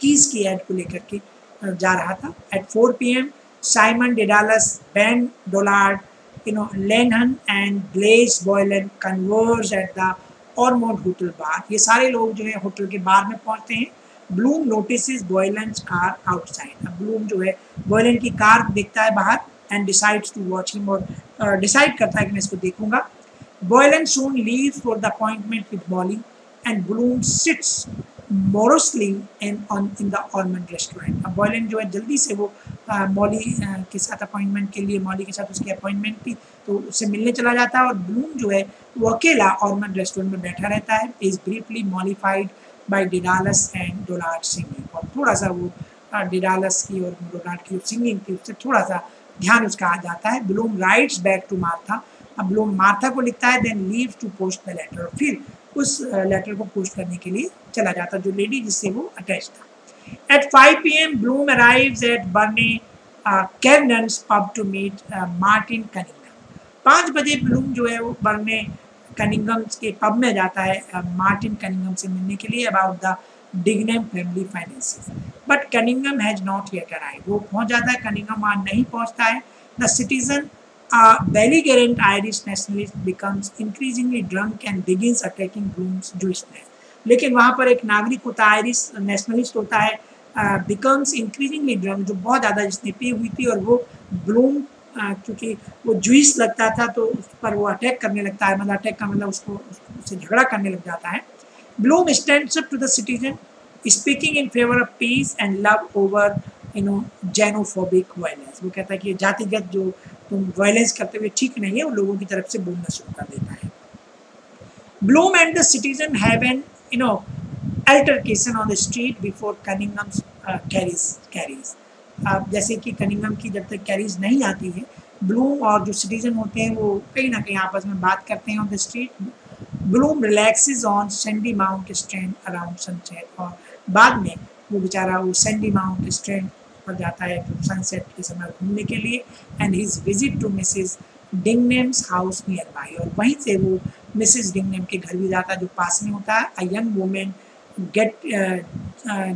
कीज की एड को लेकर के जा रहा था। At four P M Simon Dedalus, Ben Dollard, you know, Lennon and Blaise Boylan converge at the Ormond Hotel bar. ये सारे लोग जो है होटल के बार में पहुँचते हैं। Bloom notice Boylan car outside अब ब्लूम जो है बॉयलन की कार देखता है बाहर। And decides to watch him और डिसाइड uh, करता है कि मैं इसको देखूँगा। Boylan soon leave for the appointment with Molly and Bloom sits morosely in on in the Ormond restaurant अब बॉयलन जो है जल्दी से वो मॉली के साथ अपॉइंटमेंट के लिए मॉली के साथ उसकी अपॉइंटमेंट थी तो उससे मिलने चला जाता है और ब्लूम जो है वो अकेला ऑर्मन रेस्टोरेंट में बैठा रहता है। Is briefly mollified by Dedalus and Dollard singing और थोड़ा सा वो डिडालस की और डोलार्ड की सिंगिंग थी उससे थोड़ा सा ध्यान उसका आ जाता है Bloom writes back to Martha अब ब्लूम मार्था को लिखता है then leave to post the letter फिर उस लेटर को पोस्ट करने के लिए चला जाता जो लेडी जिससे वो अटैच था 5 p.m., Bloom arrives at Burney uh, Kernan's pub to meet uh, Martin Cunningham. पाँच बजे ब्लूम जो है वो बर्ने कनिंगम के पब में जाता है मार्टिन uh, कनिंगम से मिलने के लिए about the Dignam family finances but Cunningham has not yet arrive वो पहुँच जाता है कनिंगम वहाँ नहीं पहुँचता है। The citizen belligerent Irish nationalist becomes increasingly drunk and begins attacking Bloom's Jewishness लेकिन वहाँ पर एक नागरिक होता है आयरिश नेशनलिस्ट होता है बिकम्स इंक्रीजिंगली ड्रंक जो बहुत ज़्यादा जिसने पी हुई थी और वो ब्लूम क्योंकि वो जुइस लगता था तो उस पर वो अटैक करने लगता है। मतलब अटैक का मतलब उसको, उससे झगड़ा करने लग जाता है। Bloom stands up to the citizen speaking in favour of peace and love over you know xenophobic violence वो कहता है कि जातिगत जो तुम वायलेंस करते हुए ठीक नहीं है, वो लोगों की तरफ़ से बोलना शुरू कर देता है। Bloom and the citizen have an you know altercation on the street before Cunningham carries carries अब जैसे कि कनिंगम की जब तक कैरीज नहीं आती है ब्लूम और जो सिटीजन होते हैं, वो कहीं ना कहीं आपस में बात करते हैं on the street Bloom relaxes on Sandymount Strand around sunset और बाद में वो बेचारा वो सेंडी माउंट स्ट्रेंड पर जाता है तो सनसेट के समय घूमने के लिए and his visit to Mrs Dignam's house nearby और वहीं से वो मिसिज डिंगनेम के घर भी जाता है जो पास में होता है। A young women get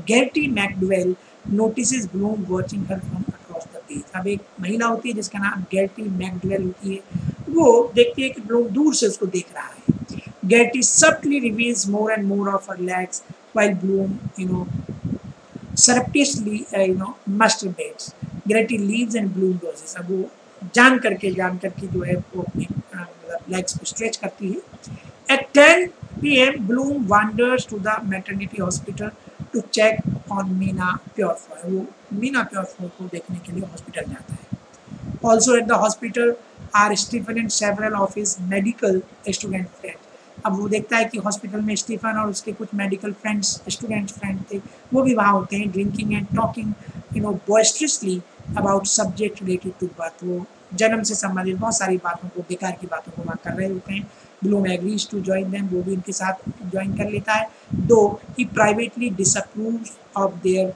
Getty MacDowell notice Bloom watching her from across the beach अब एक महिला होती है जिसका नाम गेटी मैकडवेल होती है। वो देखती है कि ब्लूम दूर से उसको देख रहा है। Getty subtly reveals more and more of her legs while Bloom, you know, surreptitiously, uh, you know, masturbates. Getty leaves and Bloom doses. अब वो जान करके जान करके जो है वो अपने मतलब लेग्स को स्ट्रेच करती है At 10 p.m., Bloom wanders to the maternity hospital to check on Meena Purefoy. वो मीना प्योरफॉय को देखने के लिए हॉस्पिटल जाता है Also at the hospital are Stephen and several of his medical student friends. अब वो देखता है कि हॉस्पिटल में स्टीफन और उसके कुछ मेडिकल फ्रेंड्स स्टूडेंट फ्रेंड थे, वो भी वहाँ होते हैं drinking and talking you know boisterously about subject related to birth वो जन्म से संबंधित बहुत सारी बातों को, बेकार की बातों को वहाँ कर रहे होते हैं। Bloom agrees to join them वो भी उनके साथ ज्वाइन कर लेता है। Though he privately disapprove of their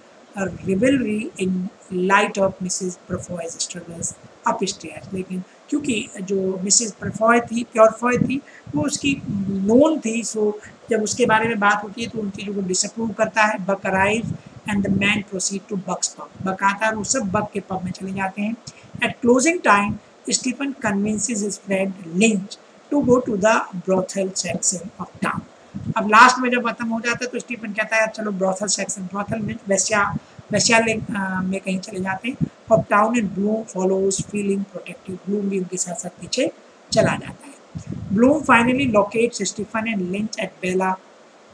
rivalry in light of Mrs Purefoy's struggles upstairs लेकिन क्योंकि जो मिसिज प्रफॉय थी प्योरफॉय थी, वो उसकी नोन थी सो जब उसके बारे में बात होती है तो उनकी जो डिसअप्रूव करता है Buck arrive and the man proceed to Buck's pub Buck आता है वो सब बक के पब में चले जाते हैं. At closing time Stephen convinces his friend Lynch to go to the brothel section of town अब लास्ट में जब खत्म हो जाता है तो स्टीफन कहता है चलो ब्रोथल सेक्शन ब्रोथल में वैश्या वैश्यालय में कहीं चले जाते हैं और town and Bloom follows feeling protective Bloom भी उनके साथ साथ पीछे चला जाता है Bloom finally locates Stephen and Lynch at Bella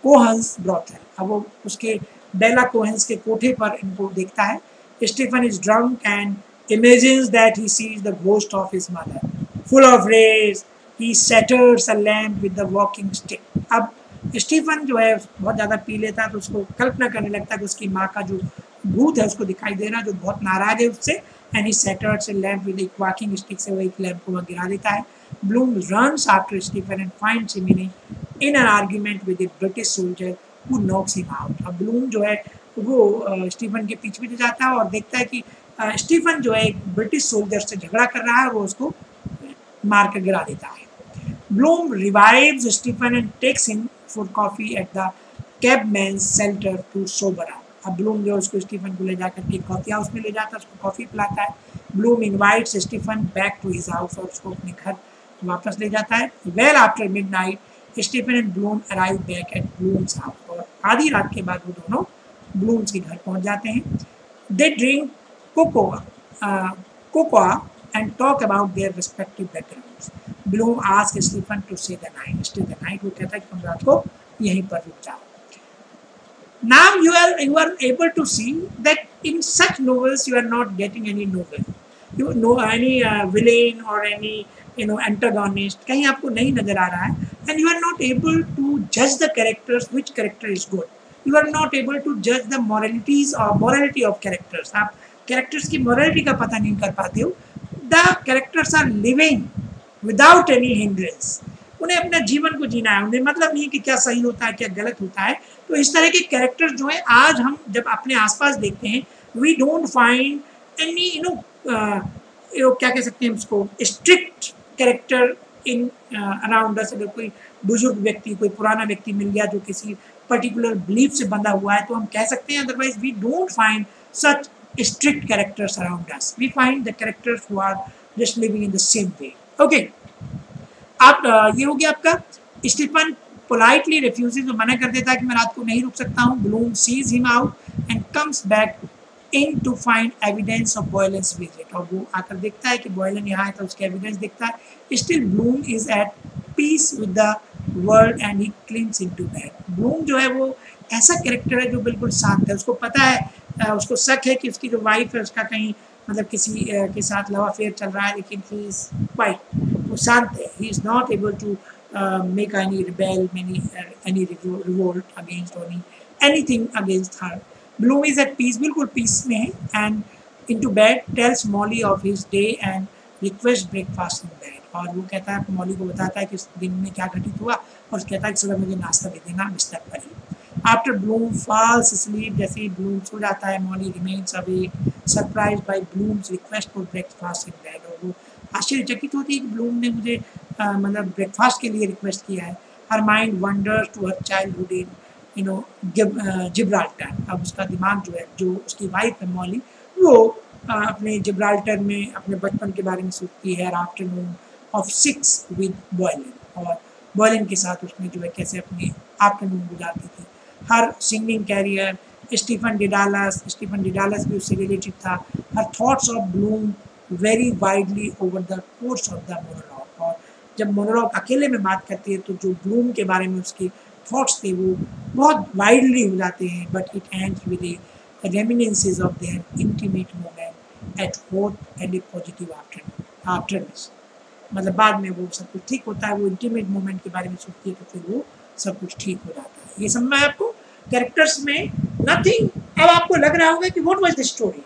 Cohen's brothel अब वो उसके बेला कोहंस के कोठे पर इनको देखता है Stephen is drunk and imagines that he sees the ghost of his mother. Full of rage, he shatters a lamp with the walking stick. अब स्टीफन जो है बहुत ज़्यादा पी लेता है तो उसको कल्पना करने लगता है कि उसकी माँ का जो भूत है, उसको दिखाई दे रहा है, जो बहुत नाराज़ है उससे and he shatters lamp with एक वॉकिंग स्टिक से वो एक लैम्प को गिरा देता है। Bloom runs after Stephen and finds him in in an argument with a British soldier who knocks him out अब ब्लूम जो है, वो स्टीफन के पीछे पीछे जाता है और देखता है कि स्टीफन जो है, एक ब्रिटिश सोल्जर से झगड़ा कर रहा है, वो उसको मार कर गिरा देता है। Bloom revives Stephen and takes him for coffee at the cab man centre to sober अब ब्लूम जो उसको स्टीफन को ले जाकर के कॉफ़ी हाउस में ले जाता है उसको कॉफ़ी पिलाता है Bloom invites Stephen back to his house और उसको अपने घर वापस ले जाता है well after midnight Stephen and Bloom arrive back at Bloom's house और आधी रात के बाद वो दोनों ब्लूम्स के घर पहुँच जाते हैं they drink uh, cocoa and talk about their respective backgrounds. Bloom asks Stephen to stay the night. Stay the night. वो कहता है कि तुम रात को यहीं पर रुक जाओ. Now you are you are able to see that in such novels you are not getting any novel. You know any uh, villain or any you know antagonist कहीं आपको नहीं नज़र आ रहा है and you are not able to judge the characters which character is good. You are not able to judge the moralities or morality of characters. आप characters की morality का पता नहीं कर पाते हो the characters are living without any hindrance उन्हें अपने जीवन को जीना है उन्हें मतलब नहीं कि क्या सही होता है, क्या गलत होता है तो इस तरह के कैरेक्टर जो है, आज हम जब अपने आसपास देखते हैं we don't find any you know you क्या कह सकते हैं उसको strict character in around us अगर कोई बुज़ुर्ग व्यक्ति, कोई पुराना व्यक्ति मिल गया जो किसी पर्टिकुलर बिलीफ से बंधा हुआ है तो हम कह सकते हैं otherwise we don't find such strict characters around us. We find the characters who are just living in the same way. Okay. आप ये हो गया आपका स्टीफन पोलाइटली रिफ्यूजेज वो मना कर देता है कि मैं रात को नहीं रुक सकता हूँ Bloom sees him out and comes back in to find evidence of Boylan's visit और वो आकर देखता है कि बॉयलन यहाँ है तो उसके एविडेंस देखता है। Still Bloom is at peace with the world and he climbs into bed Bloom जो है वो ऐसा कैरेक्टर है जो बिल्कुल शांत है। उसको पता है उसको शक है कि उसकी जो वाइफ है उसका कहीं मतलब किसी के साथ लव अफेयर चल रहा है, लेकिन ही इज़ वाइट वो शांत है he is not able to make any rebel many any revolt against only anything against her Bloom is at peace बिल्कुल पीस में है into bed tells Molly of his day and request breakfast in bed और वो कहता है मौली को बताता है कि उस दिन में क्या घटित हुआ, और कहता है कि सुबह मुझे नाश्ता दे देना बिस्तर पर। He after Bloom falls sleep जैसे ही ब्लूम सो जाता है Molly remains away surprised by Bloom's request for breakfast in bed आश्चर्यचकित होती है कि ब्लूम ने मुझे मतलब ब्रेकफास्ट के लिए रिक्वेस्ट किया है। Her mind wanders to her childhood in you know Gibraltar अब उसका दिमाग जो है, जो उसकी वाइफ है मॉली वो अपने जिब्राल्टर में अपने बचपन के बारे में सोचती है। Afternoon of sex with Boylan और बॉयलन के साथ उसने जो है, कैसे अपने आफ्टरनून गुजारती थी। Her singing career Stephen Dedalus Stephen Dedalus भी उससे रिलेटेड था। Her thoughts of Bloom vary widely over the course of the monologue और जब मोनोलॉग अकेले में बात करती है तो जो ब्लूम के बारे में उसके थॉट्स थे, वो बहुत वाइडली हो जाते हैं but it ends with a reminiscences of their intimate moment at hope and a positive after afterness मतलब बाद में वो सब कुछ ठीक होता है, वो इंटीमेट मोमेंट के बारे में सोचती है तो फिर वो सब कुछ ठीक हो जाता है। ये समझ में आपको? कैरेक्टर्स में नथिंग अब आपको लग रहा होगा कि what was the story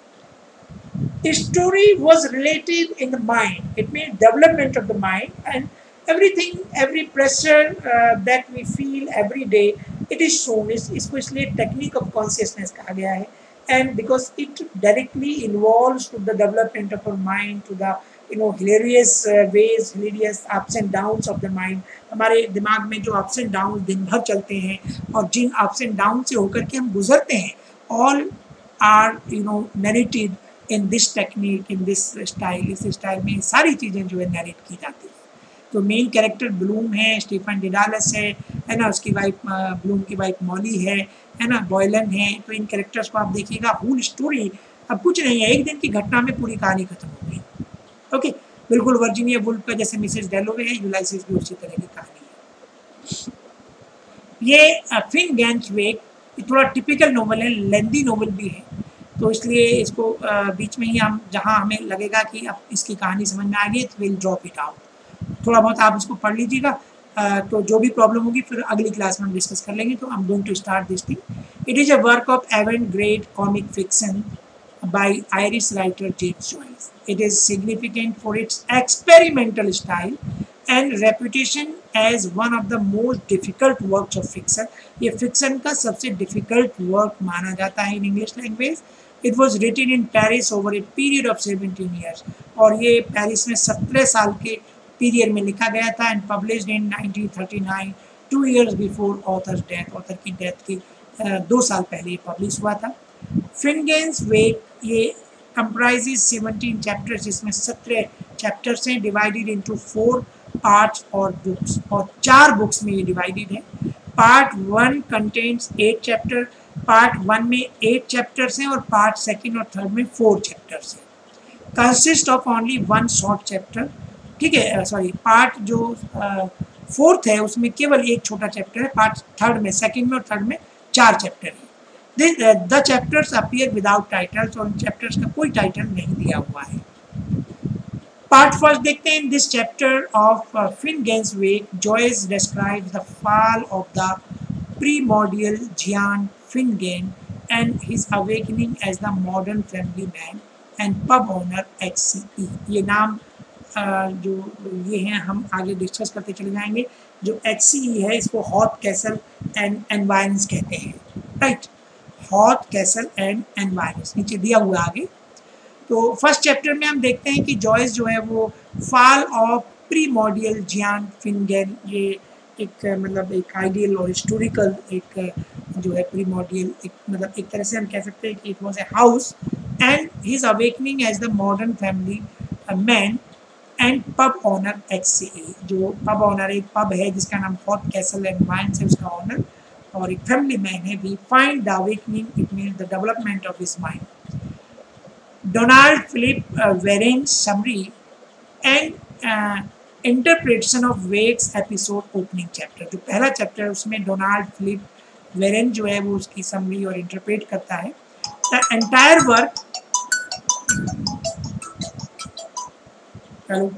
The story was related in the mind. It means development of the mind and everything, every pressure uh, that we feel every day, it is shown. Is इसलिए technique of consciousness कहा गया है. And because it directly involves to the development of our mind, to the you know hilarious uh, ways hilarious ups and downs of the mind हमारे दिमाग में जो ups and downs दिन भर चलते हैं और जिन ups and downs से होकर के हम गुजरते हैं all are you know narrated in this technique in this style इस स्टाइल में सारी चीज़ें जो है नरेट की जाती है। तो मेन कैरेक्टर ब्लूम है स्टीफन डिडालस है है ना? उसकी वाइफ ब्लूम की वाइफ मॉली है है ना? बॉयलन है। तो इन कैरेक्टर्स को आप देखिएगा होल स्टोरी अब कुछ नहीं है। एक दिन की घटना में पूरी कहानी खत्म हो गई। ओके बिल्कुल वर्जीनिया वुल्फ का जैसे मिसेज डेलोवे है यूलाइसिस भी उसी तरह की कहानी है। ये फिन गैंस वेक थोड़ा टिपिकल नॉवल है लेंदी नॉवल भी है। तो इसलिए इसको बीच में ही हम, जहाँ हमें लगेगा कि अब इसकी कहानी समझ में आ गई विल ड्रॉप इट आउट थोड़ा बहुत आप इसको पढ़ लीजिएगा। तो जो भी प्रॉब्लम होगी, फिर अगली क्लास में हम डिस्कस कर लेंगे। तो I am going to start this thing it is a work of event great comic fiction by Irish writer James Joyce it is significant for its experimental style and reputation as one of the most difficult work of fiction ये fiction का सबसे difficult work माना जाता है in English language It was written in Paris over a period of 17 years. और ये Paris में 17 साल के पीरियड में लिखा गया था and publish in 1939 two years before author death author की डेथ के दो साल पहले ये पब्लिश हुआ था फिनगेंस वेट ये कंप्राइजेज सेवनटीन चैप्टर्स जिसमें सत्रह चैप्टर्स हैं डिवाइडेड इनटू फोर पार्ट्स और बुक्स और चार बुक्स में ये डिवाइडेड है part one contains eight chapter part one में एट चैप्टर्स हैं और पार्ट सेकेंड और थर्ड में फोर चैप्टर्स हैं। Consist of only one short chapter ठीक है? सॉरी पार्ट जो फोर्थ uh, है उसमें केवल एक छोटा चैप्टर है। पार्ट थर्ड में सेकेंड में और थर्ड में चार चैप्टर है। The chapters appear without titles और चैप्टर्स का कोई टाइटल नहीं दिया हुआ है। पार्ट फ़र्स्ट देखते हैं। This chapter of Finnegans Wake Joyce describe the fall of the primordial giant gain and his awakening as the modern family man and pub owner X C ये नाम जो ये हैं, हम आगे डिस्कस करते चले जाएँगे। जो एच सी ई है, इसको हॉट कैसल एंड एनवायरमेंट्स कहते हैं। Right Howth Castle and environs नीचे दिया हुआ आगे। तो फ़र्स्ट चैप्टर में हम देखते हैं कि जॉयस जो है, वो fall of primordial giant Finnegan ये एक मतलब एक आइडियल और हिस्टोरिकल एक, जो है प्री मॉडियल एक मतलब एक तरह से हम कह सकते हैं कि it was a house and his awakening as the modern family man and pub owner X जो पब ऑनर एक पब है जिसका नाम हॉट कैसल एंड वाइन्स है उसका ऑनर और एक फैमिली मैन है we find the awakening it mean the development of his mind Donald Philip Verene summary and interpretation of Wake's episode opening chapter जो पहला चैप्टर है, उसमें डोनाल्ड फिलिप वेरेन जो है, वो उसकी समरी और इंटरप्रेट करता है। The entire work hello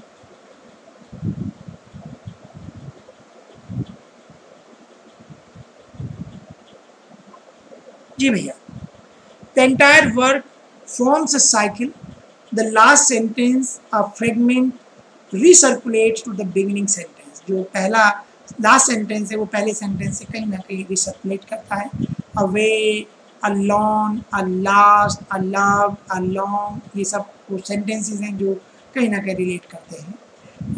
ji भैया। The entire work forms a cycle the last sentence a fragment recirculate to the beginning sentence जो पहला लास्ट सेंटेंस है, वो पहले सेंटेंस से कहीं ना कहीं रिसर्कुलेट करता है। Away alone a last a love a long ये सब वो सेंटेंसेस हैं जो कहीं ना कहीं रिलेट करते हैं।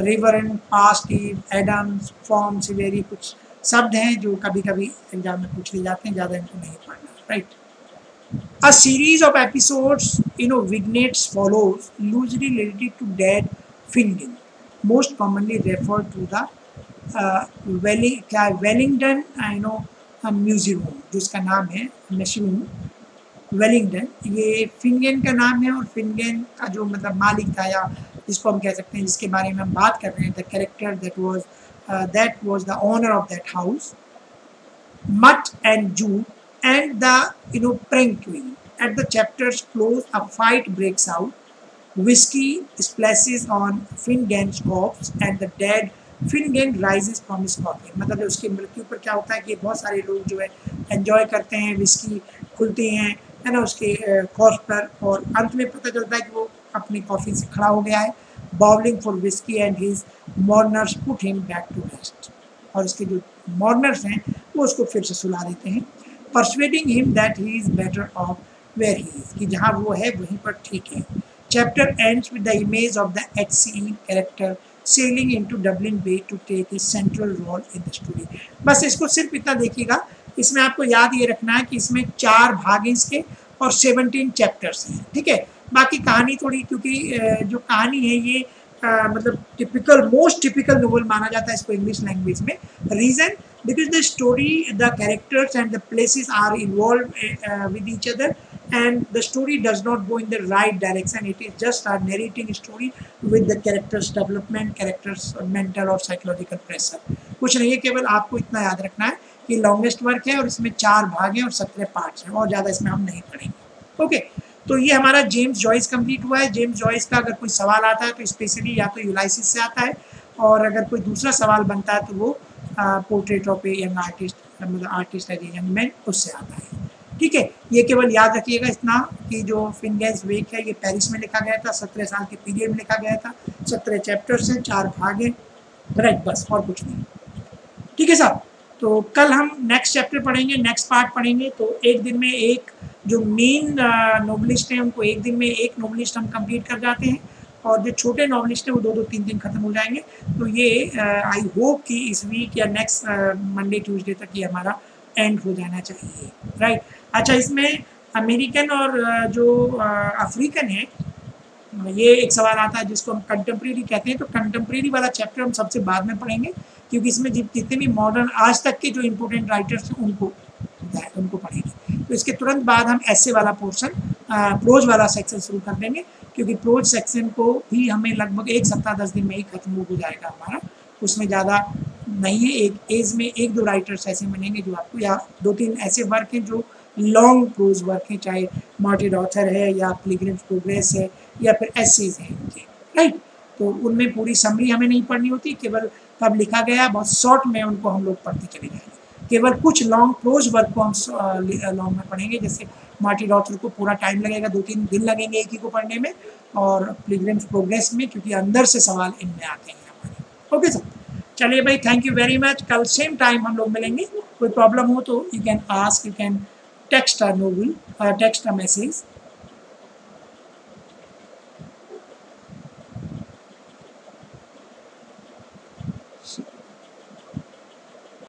River and past Eve Adam's from swerve कुछ शब्द हैं जो कभी कभी एग्ज़ाम में पूछ लिए जाते हैं, ज़्यादा इनको नहीं पढ़ना write a series of you know, vignettes follows, loosely related to dead Finnegan most commonly referred to the uh, क्या वेलिंगटन यू नो म्यूज़ियम जिसका नाम है मशरूम वेलिंगटन ये फिनगेन का नाम है और फिनगेन का जो मतलब मालिक था या जिसको हम कह सकते हैं जिसके बारे में हम बात कर रहे हैं the character that was that was the owner of that house Mutt and Jute you know prank queen. At the chapter's close, a fight breaks out. Whiskey splashes on Finnegan's corpse and the dead Finnegan rises from his coffin. मतलब उसकी मृत्यु पर क्या होता है कि बहुत सारे लोग जो है एंजॉय करते हैं विस्की खुलती हैं, है ना, उसके कॉर्स पर और अंत में पता चलता है कि वो अपनी कॉफिन से खड़ा हो गया है bobbling for whiskey and his mourners put him back to rest और उसके जो मॉर्नर्स हैं, वो उसको फिर से सुला देते हैं persuading him that he is better off where he is कि जहाँ वो है, वहीं पर ठीक है ends with the image of the H C character sailing into Dublin bay to take a central role in the story बस इसको सिर्फ़ इतना देखिएगा। इसमें आपको याद ये रखना है कि इसमें चार भाग हैं इसके और सेवनटीन चैप्टर्स हैं। ठीक है? बाकी कहानी थोड़ी क्योंकि जो कहानी है ये आ, मतलब टिपिकल मोस्ट टिपिकल नोवेल माना जाता है इसको इंग्लिश लैंग्वेज में। Reason because the story the characters and the places are involve with each other and the story does not go in the right direction. It is just a narrating story with the characters development, characters mental or psychological pressure. कुछ नहीं है, केवल आपको इतना याद रखना है कि लॉन्गेस्ट वर्क है और इसमें चार भाग हैं और सत्रह पार्ट्स हैं और ज़्यादा इसमें हम नहीं पढ़ेंगे। ओके तो ये हमारा जेम्स जॉइस कंप्लीट हुआ है। जेम्स जॉइस का अगर कोई सवाल आता है तो स्पेशली या तो यूलाइसिस से आता है और अगर कोई दूसरा सवाल बनता है तो वो portrait of a young artist मतलब आर्टिस्ट ए यंग मैन उससे आता है। ठीक है, ये केवल याद रखिएगा इतना कि जो फिनगैस वेक है, ये पेरिस में लिखा गया था, सत्रह साल के पीरियड में लिखा गया था, सत्रह चैप्टर्स हैं, चार भाग हैं राइट बस, और कुछ नहीं। ठीक है साहब तो कल हम नेक्स्ट चैप्टर पढ़ेंगे नेक्स्ट पार्ट पढ़ेंगे तो एक दिन में एक जो मेन नोबलिस्ट हैं, उनको एक दिन में एक नोबलिस्ट हम कंप्लीट कर जाते हैं, और जो छोटे नॉवलिस्ट हैं, वो दो दो तीन दिन खत्म हो जाएँगे। तो ये आई होप कि इस वीक या नेक्स्ट मंडे ट्यूसडे तक ये हमारा एंड हो जाना चाहिए राइट अच्छा इसमें अमेरिकन और जो अफ्रीकन है, ये एक सवाल आता है जिसको हम कंटेम्प्रेरी कहते हैं तो कंटेम्प्रेरी वाला चैप्टर हम सबसे बाद में पढ़ेंगे, क्योंकि इसमें जितने भी मॉडर्न आज तक के जो इम्पोर्टेंट राइटर्स हैं, उनको उनको पढ़ेंगे। तो इसके तुरंत बाद हम ऐसे वाला पोर्शन प्रोज वाला सेक्शन शुरू कर देंगे, क्योंकि प्रोज सेक्शन को भी हमें लगभग एक सप्ताह, दस दिन में ही खत्म हो जाएगा हमारा। उसमें ज़्यादा नहीं है, एक एज में एक दो राइटर्स ऐसे मिलेंगे जो आपको या दो तीन ऐसे वर्क हैं जो लॉन्ग प्रोज वर्क हैं, चाहे मार्टिड ऑथर है या प्लीग्रिम्स प्रोग्रेस है या फिर एसेज हैं उनके राइट तो उनमें पूरी समरी हमें नहीं पढ़नी होती, केवल कब लिखा गया, बहुत शॉर्ट में उनको हम लोग पढ़ते चले जाएँगे। केवल कुछ लॉन्ग प्रोज वर्क को हम लॉन्ग में पढ़ेंगे, जैसे मार्टिन ऑथर को पूरा टाइम लगेगा दो तीन दिन लगेंगे एक ही को पढ़ने में, और प्लीग्रिम्स प्रोग्रेस में, क्योंकि अंदर से सवाल इनमें आते हैं हमारे। ओके सर चलिए भाई थैंक यू वेरी मच कल सेम टाइम हम लोग मिलेंगे, कोई प्रॉब्लम हो तो you can ask you can text a novel text a message